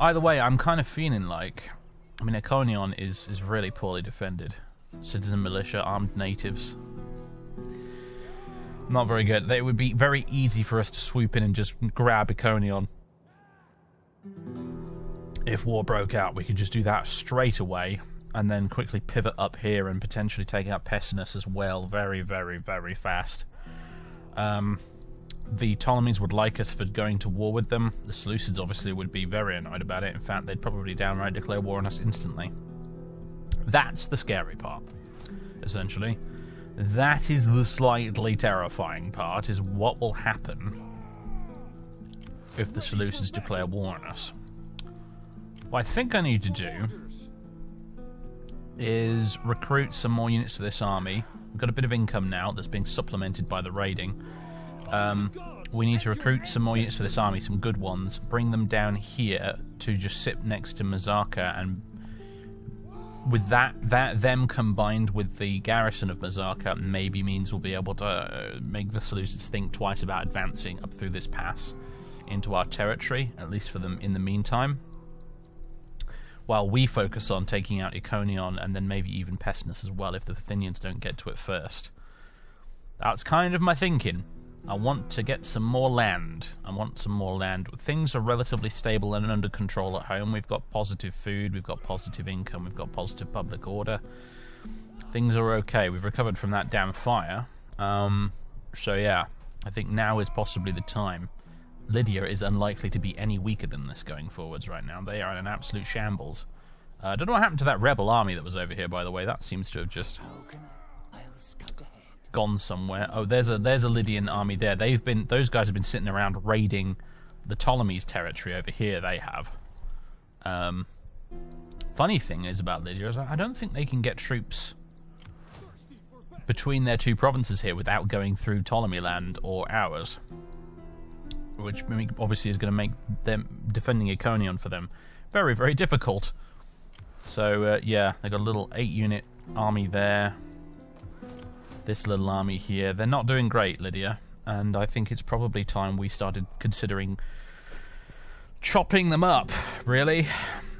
Either way, I'm kind of feeling like, I mean, Iconion is is really poorly defended. Citizen militia, armed natives. Not very good. It would be very easy for us to swoop in and just grab Iconion. If war broke out, we could just do that straight away and then quickly pivot up here and potentially take out Pessinus as well very, very, very fast. Um, the Ptolemies would like us for going to war with them. The Seleucids obviously would be very annoyed about it. In fact, they'd probably downright declare war on us instantly. That's the scary part, essentially. That is the slightly terrifying part, is what will happen if the Seleucids declare war on us. What I think I need to do is recruit some more units for this army. We've got a bit of income now that's being supplemented by the raiding. Um, we need to recruit some more units for this army, some good ones. Bring them down here to just sit next to Mazaka, and with that, that them combined with the garrison of Mazaka, maybe means we'll be able to uh, make the Seleucids think twice about advancing up through this pass into our territory, at least for them in the meantime. While we focus on taking out Iconion and then maybe even Pessinus as well if the Bithynians don't get to it first. That's kind of my thinking. I want to get some more land. I want some more land. Things are relatively stable and under control at home. We've got positive food, we've got positive income, we've got positive public order. Things are okay. We've recovered from that damn fire. Um, so yeah, I think now is possibly the time. Lydia is unlikely to be any weaker than this going forwards right now. They are in an absolute shambles. I uh, don't know what happened to that rebel army that was over here, by the way. That seems to have just gone somewhere. Oh, there's a there's a Lydian army there. They've been those guys have been sitting around raiding the Ptolemies' territory over here. They have. Um, funny thing is about Lydia is I don't think they can get troops between their two provinces here without going through Ptolemy land or ours, which obviously is going to make them defending Iconium for them very very difficult. So uh, yeah, they got a little eight unit army there this little army here. They're not doing great, Lydia, and I think it's probably time we started considering chopping them up, really.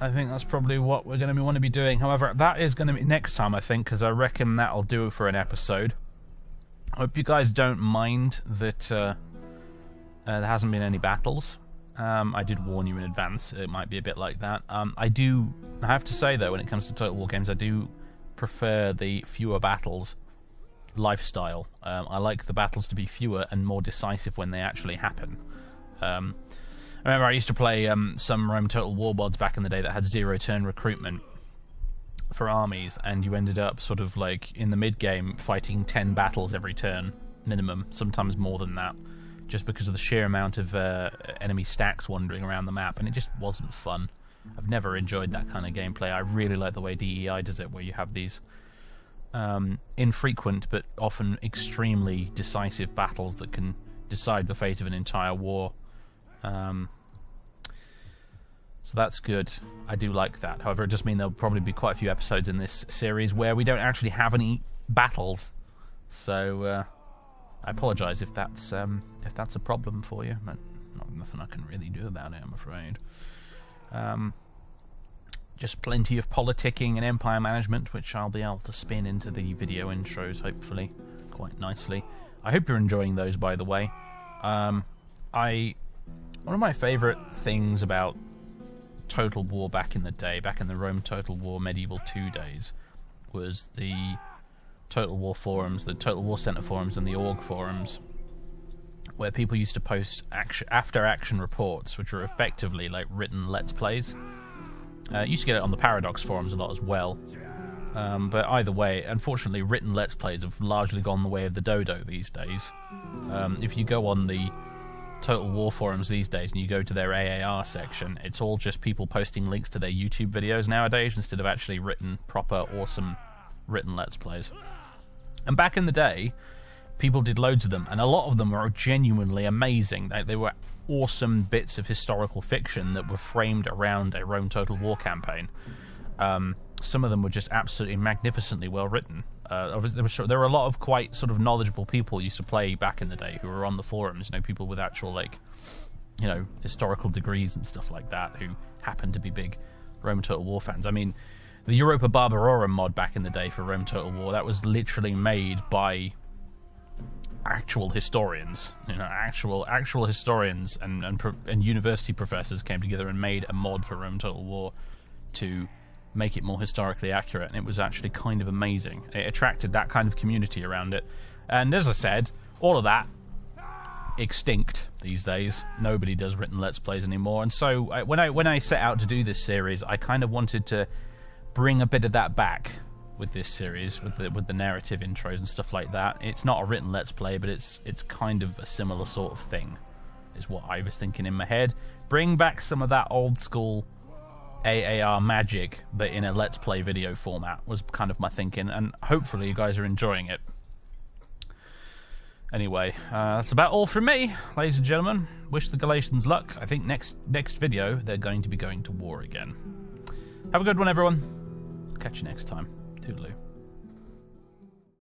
I think that's probably what we're going to want to be doing. However, that is going to be next time, I think, because I reckon that'll do for an episode. I hope you guys don't mind that uh, uh, there hasn't been any battles. Um, I did warn you in advance, it might be a bit like that. Um, I do, I have to say though, when it comes to Total War games, I do prefer the fewer battles lifestyle. Um, I like the battles to be fewer and more decisive when they actually happen. Um, I remember I used to play um, some Rome Total War mods back in the day that had zero turn recruitment for armies, and you ended up sort of like in the mid game fighting 10 battles every turn, minimum, sometimes more than that, just because of the sheer amount of uh, enemy stacks wandering around the map, and it just wasn't fun. I've never enjoyed that kind of gameplay. I really like the way DEI does it, where you have these um, infrequent but often extremely decisive battles that can decide the fate of an entire war. Um, so that's good. I do like that. However, it does mean there'll probably be quite a few episodes in this series where we don't actually have any battles. So uh, I apologise if that's um, if that's a problem for you. But not nothing I can really do about it, I'm afraid. Um, just plenty of politicking and empire management, which I'll be able to spin into the video intros, hopefully, quite nicely. I hope you're enjoying those, by the way. Um, I one of my favourite things about Total War back in the day, back in the Rome Total War Medieval 2 days, was the Total War forums, the Total War Center forums, and the Org forums, where people used to post action, after action reports, which were effectively like written Let's Plays. Uh, used to get it on the Paradox forums a lot as well. Um, but either way, unfortunately, written Let's Plays have largely gone the way of the dodo these days. Um, if you go on the Total War forums these days and you go to their AAR section, it's all just people posting links to their YouTube videos nowadays instead of actually written, proper, awesome written Let's Plays. And back in the day, people did loads of them, and a lot of them were genuinely amazing. They, they were awesome bits of historical fiction that were framed around a Rome Total War campaign. Um, some of them were just absolutely magnificently well written. Uh, there, was, there were a lot of quite sort of knowledgeable people used to play back in the day who were on the forums. You know, people with actual like, you know, historical degrees and stuff like that who happened to be big Rome Total War fans. I mean, the Europa Barbarorum mod back in the day for Rome Total War that was literally made by actual historians, you know, actual actual historians and and, and university professors came together and made a mod for Rome Total War to make it more historically accurate, and it was actually kind of amazing. It attracted that kind of community around it, and as I said, all of that extinct these days. Nobody does written let's plays anymore, and so I, when I when I set out to do this series, I kind of wanted to bring a bit of that back with this series, with the with the narrative intros and stuff like that. It's not a written let's play, but it's it's kind of a similar sort of thing, is what I was thinking in my head. Bring back some of that old school AAR magic, but in a let's play video format was kind of my thinking, and hopefully you guys are enjoying it. Anyway, uh, that's about all from me, ladies and gentlemen. Wish the Galatians luck. I think next next video they're going to be going to war again. Have a good one, everyone. Catch you next time. Toodaloo.